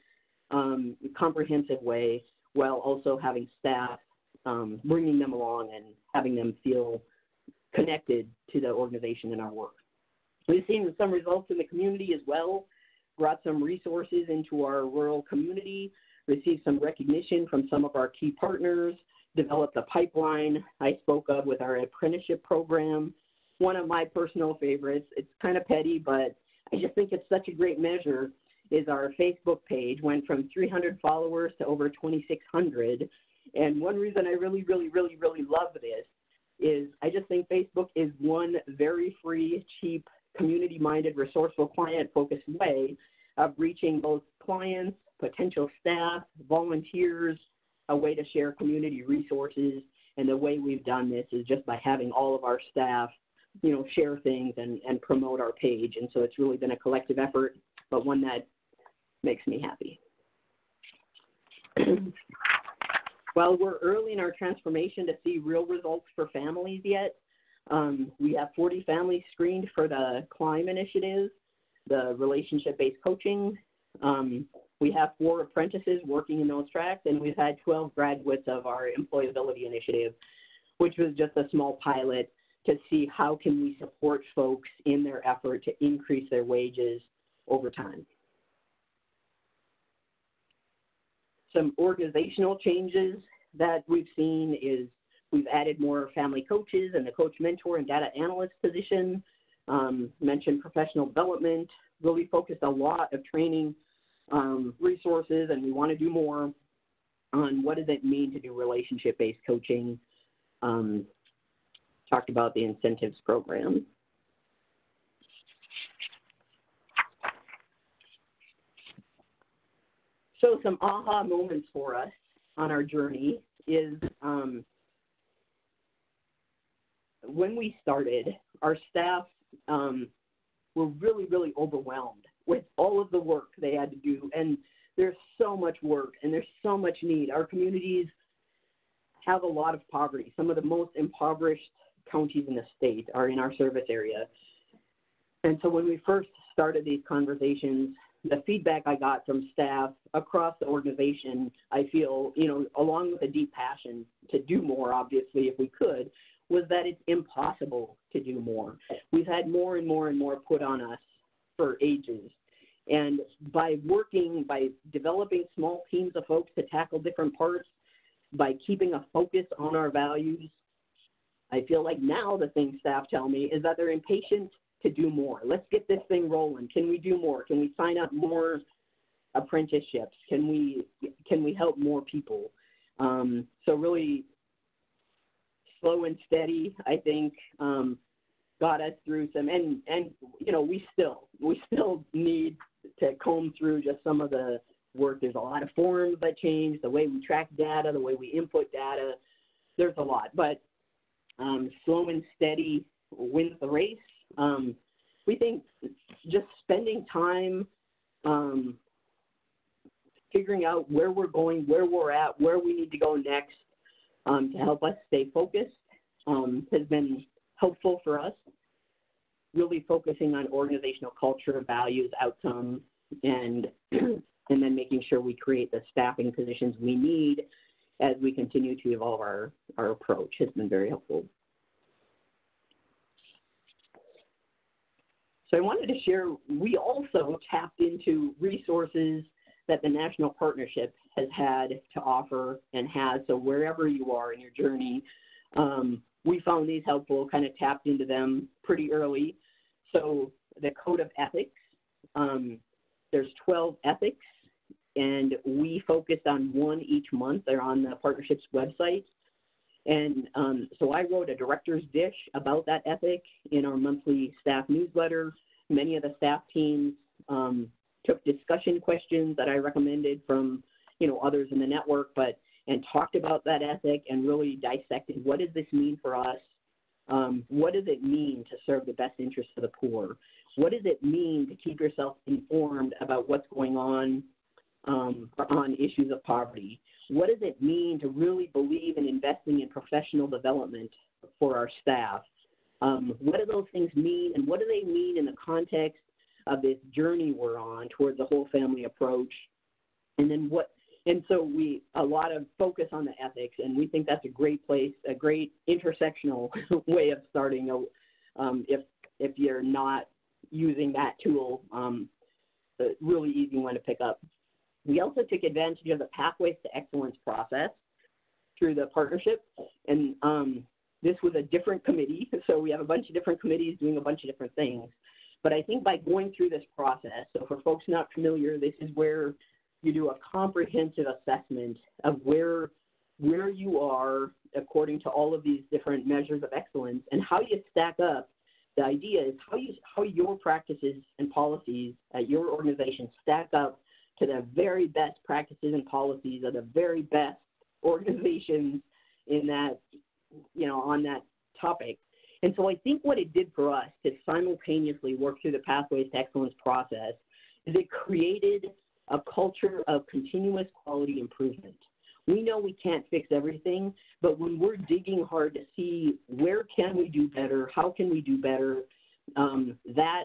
um, comprehensive way, while also having staff um, bringing them along and having them feel connected to the organization and our work. We've seen some results in the community as well, brought some resources into our rural community, received some recognition from some of our key partners, developed a pipeline. I spoke of with our apprenticeship program. One of my personal favorites, it's kind of petty, but I just think it's such a great measure, is our Facebook page. Went from 300 followers to over 2,600 and one reason I really, really, really, really love this is I just think Facebook is one very free, cheap, community minded, resourceful, client focused way of reaching both clients, potential staff, volunteers, a way to share community resources. And the way we've done this is just by having all of our staff, you know, share things and, and promote our page. And so it's really been a collective effort, but one that makes me happy. <clears throat> While we're early in our transformation to see real results for families yet, um, we have 40 families screened for the CLIMB initiative, the relationship based coaching. Um, we have four apprentices working in those tracks, and we've had 12 graduates of our employability initiative, which was just a small pilot to see how can we support folks in their effort to increase their wages over time. some organizational changes that we've seen is we've added more family coaches and the coach mentor and data analyst position. Um, mentioned professional development, really focused a lot of training um, resources, and we want to do more on what does it mean to do relationship-based coaching. Um, talked about the incentives program. So some aha moments for us on our journey is um, when we started, our staff um, were really, really overwhelmed with all of the work they had to do. And there's so much work and there's so much need. Our communities have a lot of poverty. Some of the most impoverished counties in the state are in our service area. And so when we first started these conversations, the feedback I got from staff across the organization, I feel, you know, along with a deep passion to do more, obviously, if we could, was that it's impossible to do more. We've had more and more and more put on us for ages. And by working, by developing small teams of folks to tackle different parts, by keeping a focus on our values, I feel like now the thing staff tell me is that they're impatient to do more. Let's get this thing rolling. Can we do more? Can we sign up more apprenticeships? Can we can we help more people? Um, so really slow and steady, I think, um, got us through some. And and you know we still we still need to comb through just some of the work. There's a lot of forms that change, the way we track data, the way we input data. There's a lot, but um, slow and steady wins the race. Um, we think just spending time um, figuring out where we're going, where we're at, where we need to go next um, to help us stay focused um, has been helpful for us. Really focusing on organizational culture, values, outcomes, and <clears throat> and then making sure we create the staffing positions we need as we continue to evolve our, our approach has been very helpful. So I wanted to share, we also tapped into resources that the National Partnership has had to offer and has. So wherever you are in your journey, um, we found these helpful, kind of tapped into them pretty early. So the Code of Ethics, um, there's 12 ethics, and we focused on one each month. They're on the partnership's website. And um, so I wrote a director's dish about that ethic in our monthly staff newsletter. Many of the staff teams um, took discussion questions that I recommended from, you know, others in the network, but and talked about that ethic and really dissected what does this mean for us? Um, what does it mean to serve the best interests of the poor? What does it mean to keep yourself informed about what's going on um, on issues of poverty? What does it mean to really believe in investing in professional development for our staff? Um, what do those things mean, and what do they mean in the context of this journey we're on towards a whole family approach. And then what and so we a lot of focus on the ethics, and we think that's a great place, a great intersectional <laughs> way of starting. A, um, if if you're not using that tool, um, a really easy one to pick up. We also took advantage of the Pathways to Excellence process through the partnership, and um, this was a different committee. <laughs> So we have a bunch of different committees doing a bunch of different things. But I think by going through this process, so for folks not familiar, this is where you do a comprehensive assessment of where where you are according to all of these different measures of excellence and how you stack up. The idea is how you how your practices and policies at your organization stack up to the very best practices and policies of the very best organizations in that you know on that topic and so I think what it did for us to simultaneously work through the Pathways to Excellence process is it created a culture of continuous quality improvement. We know we can't fix everything, but when we're digging hard to see where can we do better, how can we do better, um, that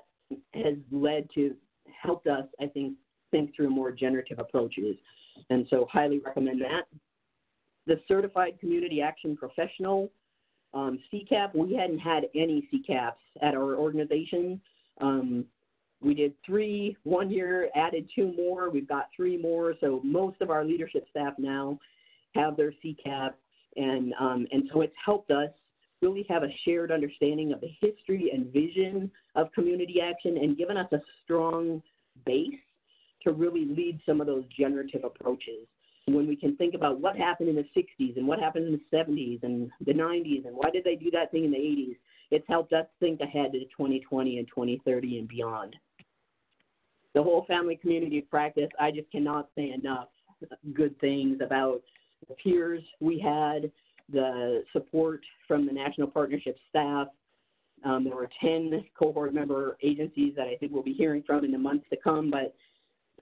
has led to helped us, I think, think through more generative approaches. And so highly recommend that. The Certified Community Action Professional um, CCAP, we hadn't had any CCAPs at our organization. Um, we did three one year, added two more. We've got three more. So most of our leadership staff now have their CCAP, and um, and so it's helped us really have a shared understanding of the history and vision of community action, and given us a strong base to really lead some of those generative approaches when we can think about what happened in the 60s and what happened in the 70s and the 90s and why did they do that thing in the 80s, it's helped us think ahead to 2020 and 2030 and beyond. The whole family community practice, I just cannot say enough good things about the peers we had, the support from the National Partnership staff. Um, there were 10 cohort member agencies that I think we'll be hearing from in the months to come, but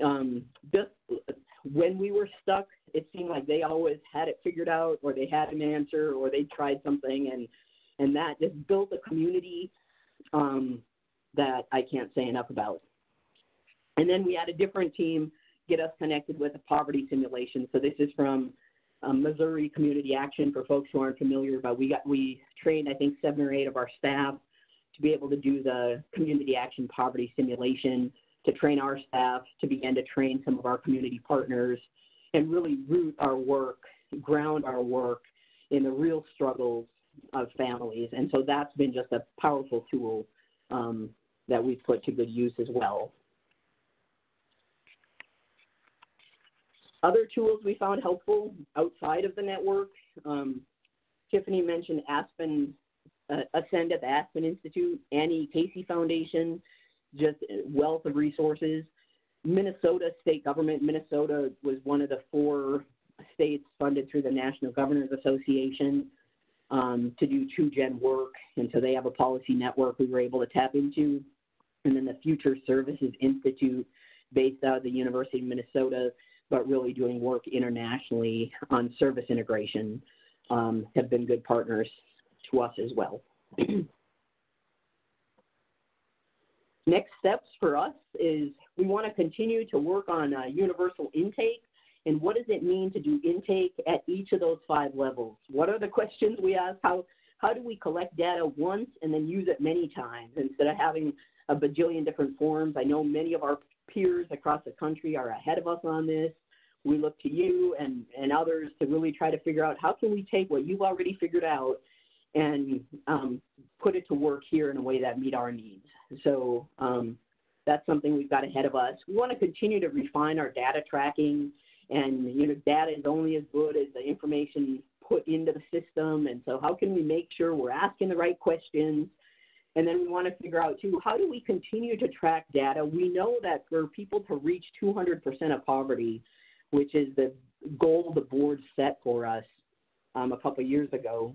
um, just when we were stuck, it seemed like they always had it figured out, or they had an answer, or they tried something, and and that just built a community um, that I can't say enough about. And then we had a different team get us connected with a poverty simulation. So this is from um, Missouri Community Action for folks who aren't familiar. But we got we trained I think seven or eight of our staff to be able to do the community action poverty simulation to train our staff, to begin to train some of our community partners, and really root our work, ground our work in the real struggles of families. And so that's been just a powerful tool um, that we've put to good use as well. Other tools we found helpful outside of the network. Um, Tiffany mentioned Aspen uh, Ascend at the Aspen Institute, Annie Casey Foundation, just wealth of resources. Minnesota state government. Minnesota was one of the four states funded through the National Governors Association um, to do two-gen work, and so they have a policy network we were able to tap into. And then the Future Services Institute, based out of the University of Minnesota, but really doing work internationally on service integration, um, have been good partners to us as well. <clears throat> Next steps for us is we want to continue to work on uh, universal intake. And what does it mean to do intake at each of those five levels? What are the questions we ask? How, how do we collect data once and then use it many times instead of having a bajillion different forms? I know many of our peers across the country are ahead of us on this. We look to you and, and others to really try to figure out how can we take what you've already figured out and um, put it to work here in a way that meet our needs. So um, that's something we've got ahead of us. We want to continue to refine our data tracking, and you know, data is only as good as the information put into the system. And so, how can we make sure we're asking the right questions? And then we want to figure out too, how do we continue to track data? We know that for people to reach 200% of poverty, which is the goal the board set for us um, a couple years ago,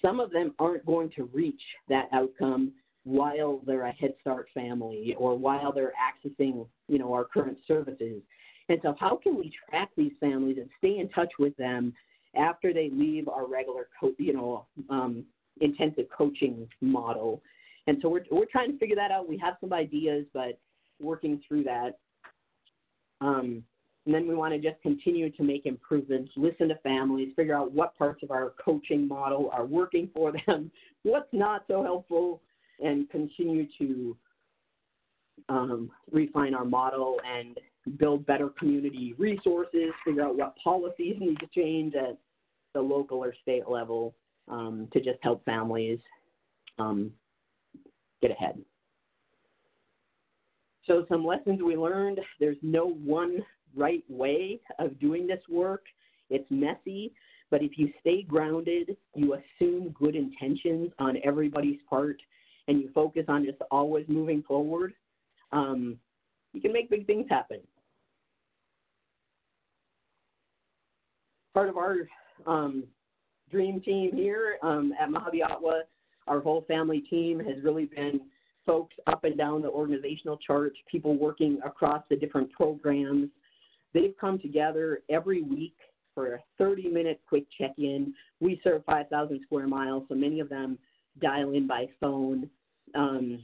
some of them aren't going to reach that outcome while they're a Head Start family or while they're accessing, you know, our current services. And so how can we track these families and stay in touch with them after they leave our regular, co- you know, um, intensive coaching model? And so we're, we're trying to figure that out. We have some ideas, but working through that. Um, and then we want to just continue to make improvements, listen to families, figure out what parts of our coaching model are working for them, <laughs> what's not so helpful, and continue to um, refine our model and build better community resources, figure out what policies need to change at the local or state level um, to just help families um, get ahead. So, some lessons we learned there's no one right way of doing this work. It's messy, but if you stay grounded, you assume good intentions on everybody's part, and you focus on just always moving forward, um, you can make big things happen. Part of our um, dream team here um, at Mahube-Otwa, our whole family team has really been folks up and down the organizational chart, people working across the different programs, They've come together every week for a 30 minute quick check in. We serve 5,000 square miles, so many of them dial in by phone. Um,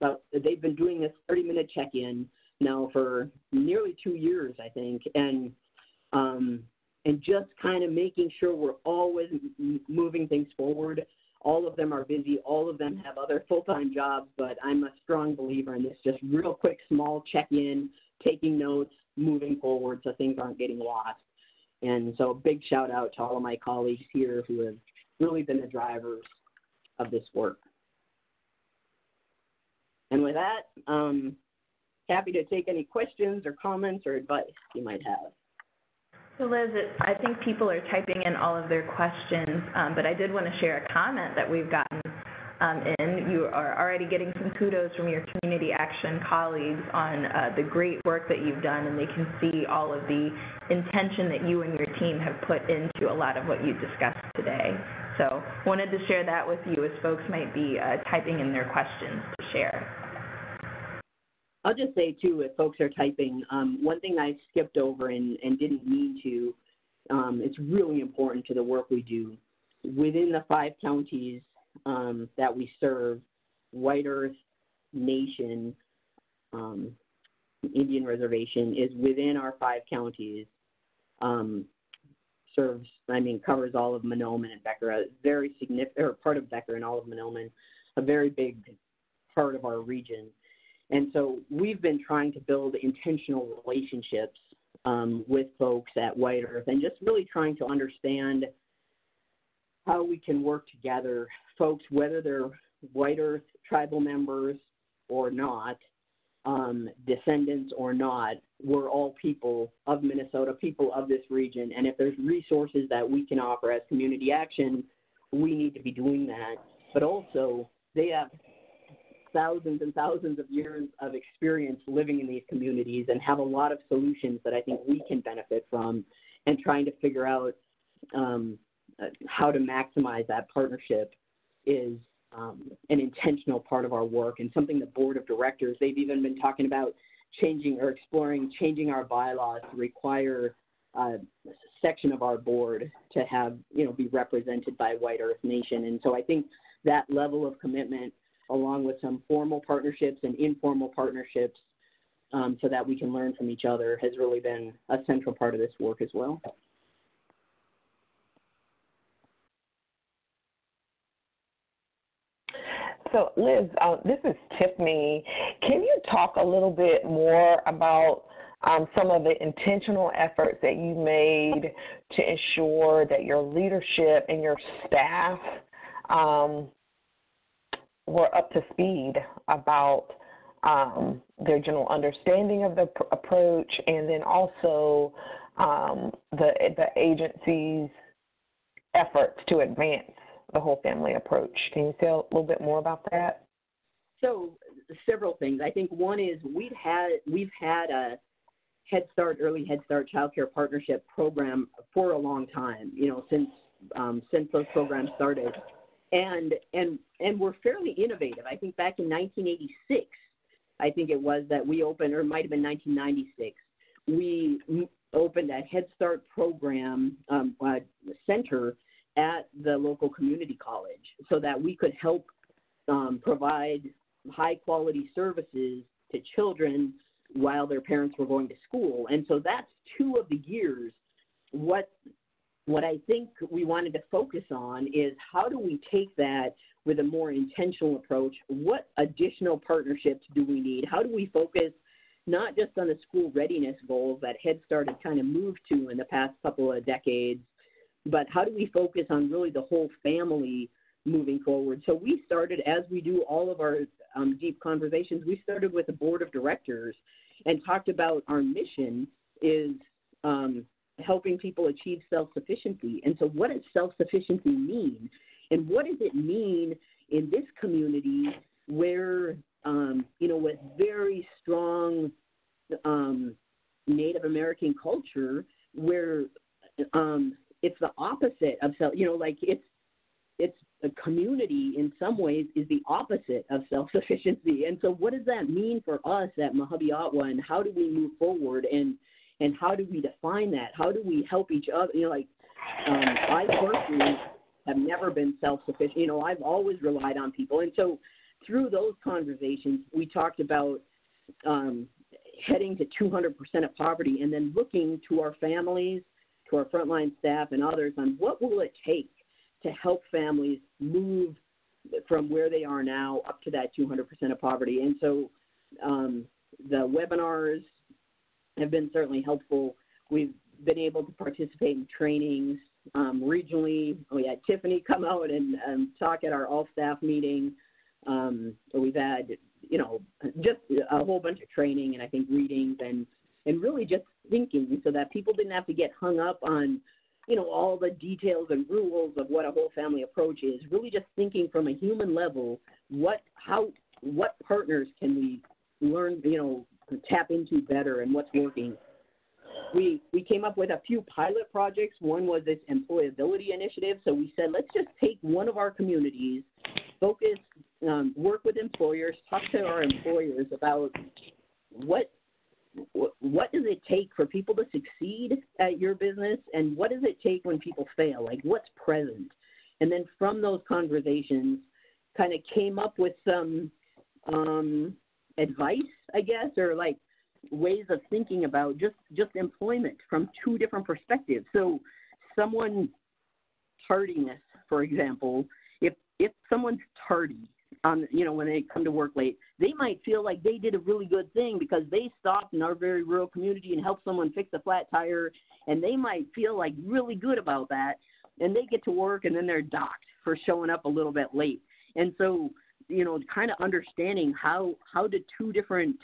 but they've been doing this 30 minute check in now for nearly two years, I think, and um, and just kind of making sure we're always moving things forward. All of them are busy. All of them have other full time jobs, but I'm a strong believer in this. Just real quick, small check in, taking notes, moving forward so things aren't getting lost. And so, a big shout out to all of my colleagues here who have really been the drivers of this work. And with that, um, happy to take any questions or comments or advice you might have. So Liz, it, I think people are typing in all of their questions, um, but I did want to share a comment that we've gotten um, in. You are already getting some kudos from your community action colleagues on uh, the great work that you've done, and they can see all of the intention that you and your team have put into a lot of what you discussed today. So wanted to share that with you as folks might be uh, typing in their questions to share. I'll just say too, if folks are typing, um, one thing I skipped over and, and didn't mean to, um, it's really important to the work we do. Within the five counties um, that we serve, White Earth Nation um, Indian Reservation is within our five counties. Um, serves, I mean, covers all of Mahnomen and Becker, a very significant, or part of Becker and all of Mahnomen, a very big part of our region. And so we've been trying to build intentional relationships um, with folks at White Earth and just really trying to understand how we can work together, folks, whether they're White Earth tribal members or not, um, descendants or not, we're all people of Minnesota, people of this region. And if there's resources that we can offer as community action, we need to be doing that. But also, they have thousands and thousands of years of experience living in these communities and have a lot of solutions that I think we can benefit from and trying to figure out um, uh, how to maximize that partnership is um, an intentional part of our work and something the board of directors, they've even been talking about changing or exploring changing our bylaws to require uh, a section of our board to have, you know, be represented by White Earth Nation. And so I think that level of commitment, along with some formal partnerships and informal partnerships, um, so that we can learn from each other, has really been a central part of this work as well. So, Liz, uh, this is Tiffany. Can you talk a little bit more about um, some of the intentional efforts that you made to ensure that your leadership and your staff um, were up to speed about um, their general understanding of the pr- approach, and then also um, the the agency's efforts to advance the whole family approach. Can you say a little bit more about that? So several things. I think one is we've had we've had a Head Start Early Head Start Child Care Partnership program for a long time. You know, since um, since those programs started, and and and we're fairly innovative. I think back in 1986, I think it was that we opened, or it might have been 1996. We opened a Head Start program um, uh, center at the local community college so that we could help um, provide high quality services to children while their parents were going to school. And so that's two of the years. What what I think we wanted to focus on is how do we take that with a more intentional approach? What additional partnerships do we need? How do we focus not just on the school readiness goals that Head Start had kind of moved to in the past couple of decades, but how do we focus on really the whole family moving forward? So we started, as we do all of our um, deep conversations, we started with the board of directors and talked about our mission is um, helping people achieve self-sufficiency. And so what does self-sufficiency mean? And what does it mean in this community where, um, you know, with very strong um, Native American culture, where um, it's the opposite of self. You know, like it's it's a community in some ways is the opposite of self sufficiency. And so, what does that mean for us at Mahube-Otwa, and how do we move forward, and and how do we define that? How do we help each other? You know, like um, I personally have never been self sufficient. You know, I've always relied on people, and so through those conversations, we talked about um, heading to 200% of poverty, and then looking to our families to our frontline staff and others on what will it take to help families move from where they are now up to that 200% of poverty. And so um, the webinars have been certainly helpful. We've been able to participate in trainings um, regionally. We had Tiffany come out and um, talk at our all staff meeting. Um, we've had, you know, just a whole bunch of training and I think readings and and really just thinking so that people didn't have to get hung up on you know all the details and rules of what a whole family approach is really just thinking from a human level what how what partners can we learn you know tap into better and what's working. We we came up with a few pilot projects. One was this employability initiative. So we said let's just take one of our communities focus um, work with employers talk to our employers about what what does it take for people to succeed at your business? And what does it take when people fail? Like what's present? And then from those conversations kind of came up with some um, advice i guess or like ways of thinking about just just employment from two different perspectives. So someone tardiness for example if if someone's tardy on you know when they come to work late they might feel like they did a really good thing because they stopped in our very rural community and helped someone fix a flat tire and they might feel like really good about that and they get to work and then they're docked for showing up a little bit late. And so you know kind of understanding how how did two different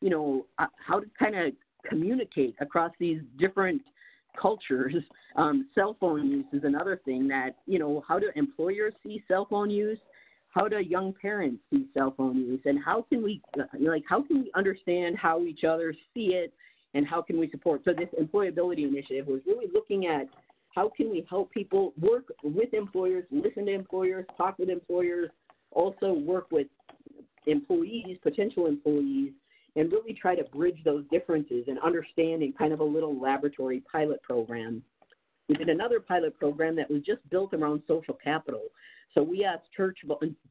you know uh, how to kind of communicate across these different cultures <laughs> um, cell phone use is another thing that you know how do employers see cell phone use? How do young parents see cell phone use, and how can we like how can we understand how each other see it, and how can we support? So this employability initiative was really looking at how can we help people work with employers, listen to employers, talk with employers, also work with employees, potential employees, and really try to bridge those differences and understanding kind of a little laboratory pilot program. We did another pilot program that was just built around social capital. So we asked church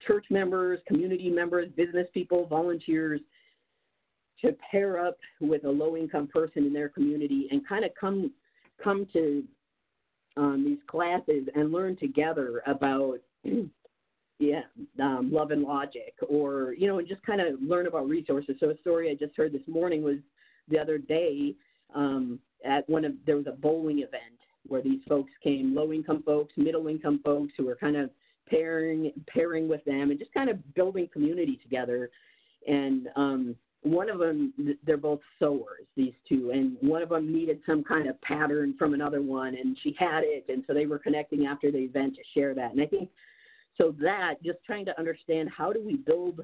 church members, community members, business people, volunteers to pair up with a low income person in their community and kind of come come to um, these classes and learn together about yeah um, love and logic or you know and just kind of learn about resources. So a story i just heard this morning was the other day um, at one of there was a bowling event where these folks came low income folks middle income folks who were kind of pairing pairing with them and just kind of building community together. And um one of them they're both sewers these two and one of them needed some kind of pattern from another one and she had it. And so they were connecting after the event to share that. And i think so that just trying to understand how do we build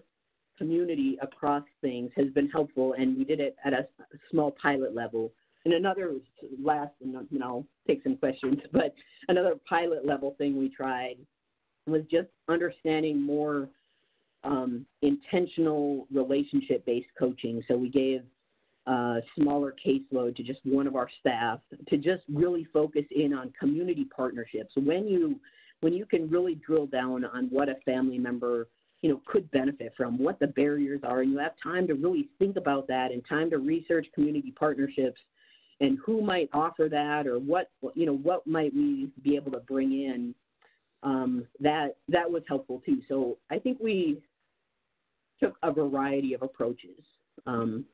community across things has been helpful and we did it at a small pilot level and another last and i'll take some questions <laughs> but another pilot level thing we tried was just understanding more um, intentional relationship based coaching. So we gave a smaller caseload to just one of our staff to just really focus in on community partnerships. When you when you can really drill down on what a family member you know could benefit from, what the barriers are, and you have time to really think about that and time to research community partnerships and who might offer that or what you know what might we be able to bring in um, that that was helpful too. So I think we took a variety of approaches um,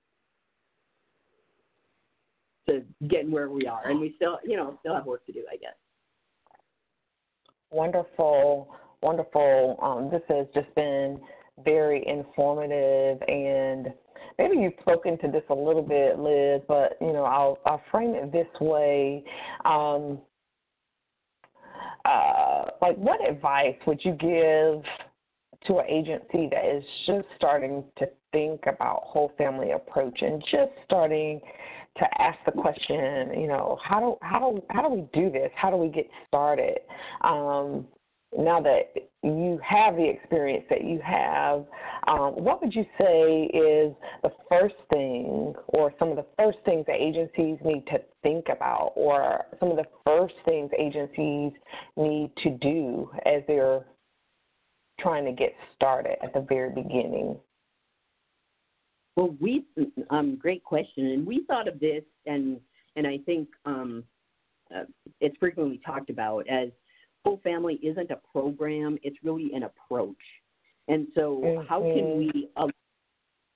to getting where we are, and we still you know still have work to do, I guess. Wonderful, wonderful. Um, this has just been very informative and maybe you've spoken to this a little bit, Liz, but you know, I'll I'll frame it this way. Um, uh, like what advice would you give to an agency that is just starting to think about whole family approach and just starting to ask the question, you know, how do how do how do we do this? How do we get started? Um, now that you have the experience that you have, um, what would you say is the first thing or some of the first things that agencies need to think about or some of the first things agencies need to do as they're trying to get started at the very beginning? Well, we um, great question, and we thought of this, and and I think um, uh, it's frequently talked about as Whole Family isn't a program; it's really an approach. And so, mm-hmm. how can mm-hmm. we uh,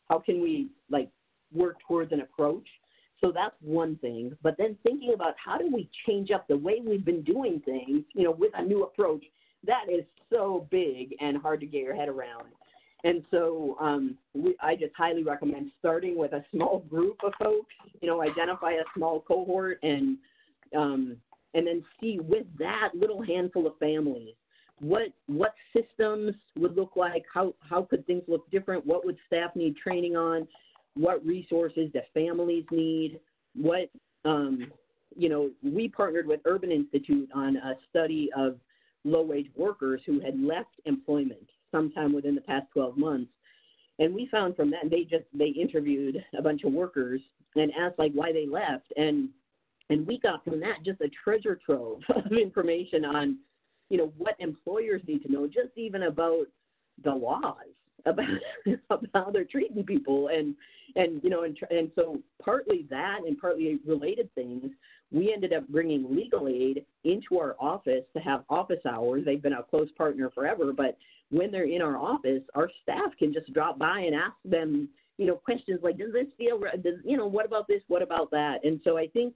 how can we like work towards an approach? So that's one thing. But then thinking about how do we change up the way we've been doing things, you know, with a new approach, that is so big and hard to get your head around. And so um, we, I just highly recommend starting with a small group of folks, you know, identify a small cohort and um, and then see with that little handful of families what what systems would look like, how how could things look different, what would staff need training on, what resources do families need, what um, you know, we partnered with Urban Institute on a study of low wage workers who had left employment sometime within the past 12 months. And we found from that, they just, they interviewed a bunch of workers and asked like why they left. And, and we got from that just a treasure trove <laughs> of information on, you know, what employers need to know, just even about the laws about, <laughs> about how they're treating people and and you know and and so partly that and partly related things we ended up bringing legal aid into our office to have office hours they've been a close partner forever but when they're in our office our staff can just drop by and ask them you know questions like does this feel does you know what about this what about that and so i think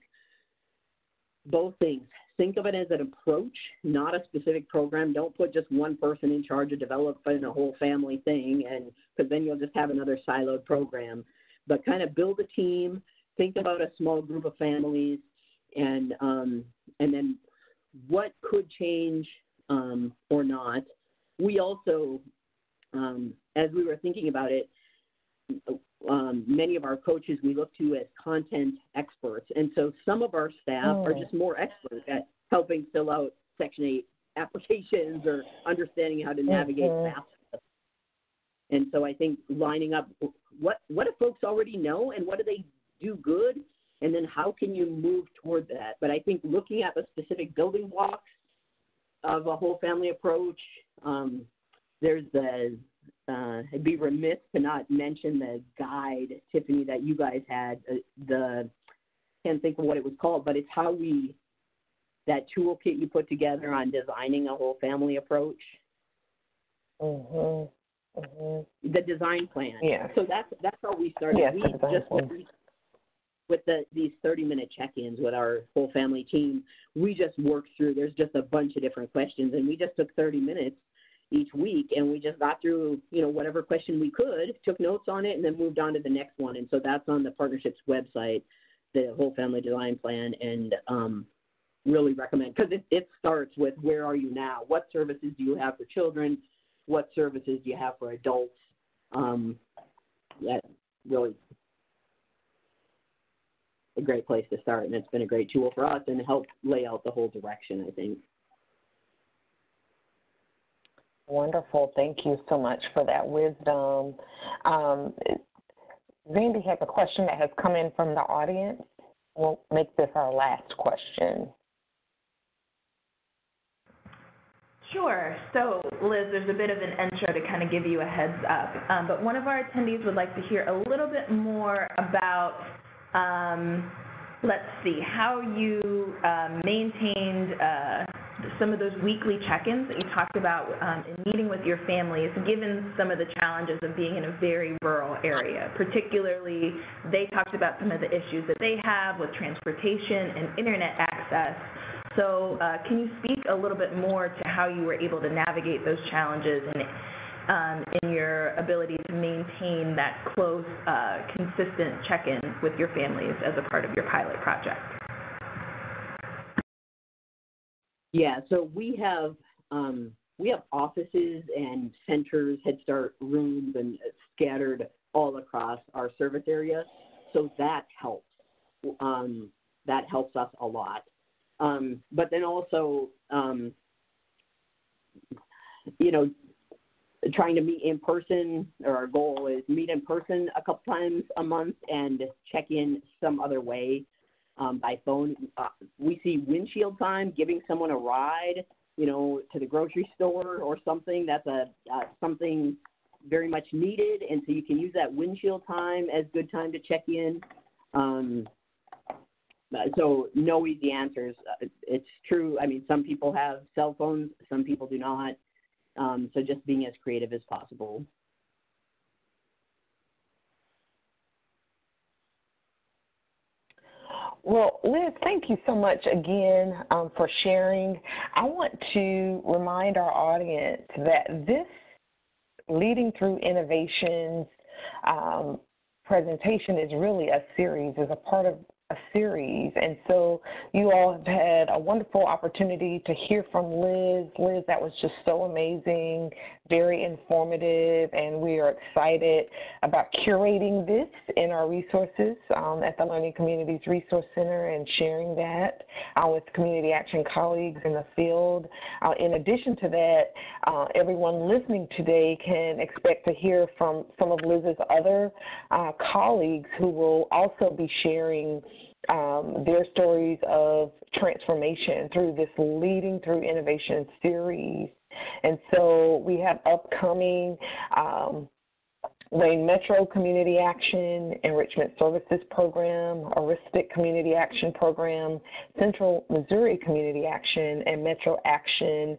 both things think of it as an approach, not a specific program. Don't put just one person in charge of developing a whole family thing, and because then you'll just have another siloed program. But kind of build a team. Think about a small group of families, and um, and then what could change um, or not. We also um, as we were thinking about it, um, many of our coaches we look to as content experts, and so some of our staff are Oh. just more expert at helping fill out Section 8 applications or understanding how to navigate Mhm. FAFSA. And so I think lining up what what do folks already know and what do they do good, and then how can you move toward that? But I think looking at the specific building blocks of a whole family approach, um, there's the uh, I'd be remiss to not mention the guide, Tiffany, that you guys had. Uh, the can't think of what it was called, but it's how we that toolkit you put together on designing a whole family approach, Mhm. Mhm. the design plan. Yes. So that's that's how we started. Yes, we just plan. With the these 30 minute check-ins with our whole family team, we just worked through. There's just a bunch of different questions, and we just took 30 minutes each week, and we just got through you know whatever question we could, took notes on it, and then moved on to the next one. And so that's on the partnerships website, the whole family design plan, and um, really recommend because it, it starts with where are you now? What services do you have for children? What services do you have for adults? Um, yeah, really a great place to start, and it's been a great tool for us and helped lay out the whole direction. I think. Wonderful. Thank you so much for that wisdom. Um, Zandy has a question that has come in from the audience. We'll make this our last question. Sure. So, Liz, there's a bit of an intro to kind of give you a heads up. Um, but one of our attendees would like to hear a little bit more about, um, let's see, how you um, maintained uh, some of those weekly check-ins that you talked about um, in meeting with your families, given some of the challenges of being in a very rural area. Particularly, they talked about some of the issues that they have with transportation and internet access. So, uh, can you speak a little bit more to how you were able to navigate those challenges and in your ability to maintain that close, uh, consistent check-in with your families as a part of your pilot project? Yeah, so we have um, we have offices and centers, Head Start rooms, and scattered all across our service area. So that helps. Um, that helps us a lot. Um, but then also, um, you know, trying to meet in person, or our goal is meet in person a couple times a month and check in some other way um, by phone. Uh, we see windshield time, giving someone a ride, you know, to the grocery store or something. That's a uh, something very much needed, and so you can use that windshield time as good time to check in. Um, so no easy answers. Uh, It's true. I mean, some people have cell phones, some people do not. Um, so just being as creative as possible. Well, Liz, thank you so much again um, for sharing. I want to remind our audience that this Leading Through Innovations um, presentation is really a series, is a part of series. And so you all have had a wonderful opportunity to hear from Liz. Liz, that was just so amazing, very informative, and we are excited about curating this in our resources um, at the Learning Communities Resource Center and sharing that uh, with community action colleagues in the field. Uh, in addition to that, uh, everyone listening today can expect to hear from some of Liz's other uh, colleagues who will also be sharing um, their stories of transformation through this Leading Through Innovation series. And so we have upcoming um, Wayne Metro Community Action, Enrichment Services Program, Aroostook Community Action Program, Central Missouri Community Action, and Metro Action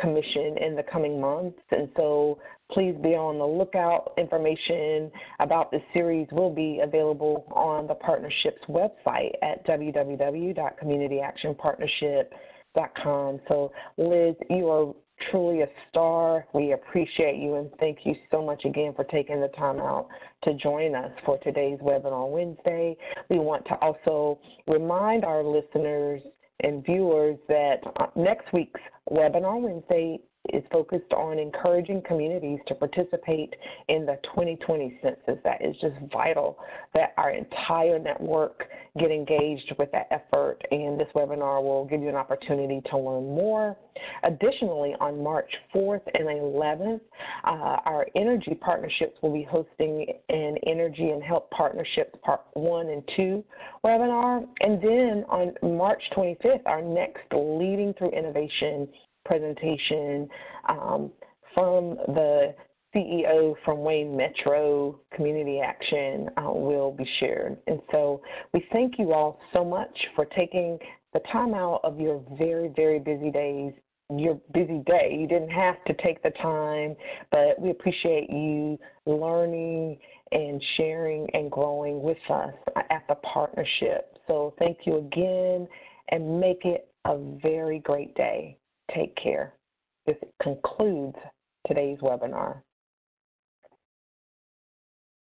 Commission in the coming months. And so please be on the lookout. Information about this series will be available on the partnership's website at www.communityactionpartnership.com. So, Liz, you are truly a star. We appreciate you and thank you so much again for taking the time out to join us for today's webinar Wednesday. We want to also remind our listeners and viewers that uh, next week's webinar Wednesday is focused on encouraging communities to participate in the 2020 census. That is just vital that our entire network get engaged with that effort, and this webinar will give you an opportunity to learn more. Additionally, on March 4th and 11th, uh, our energy partnerships will be hosting an Energy and Health Partnerships Part 1 and 2 webinar. And then on March 25th, our next Leading Through Innovation presentation um, from the CEO from Wayne Metro Community Action uh, will be shared. And so we thank you all so much for taking the time out of your very, very busy days, your busy day. You didn't have to take the time, but we appreciate you learning and sharing and growing with us at the partnership. So thank you again and make it a very great day. Take care. This concludes today's webinar.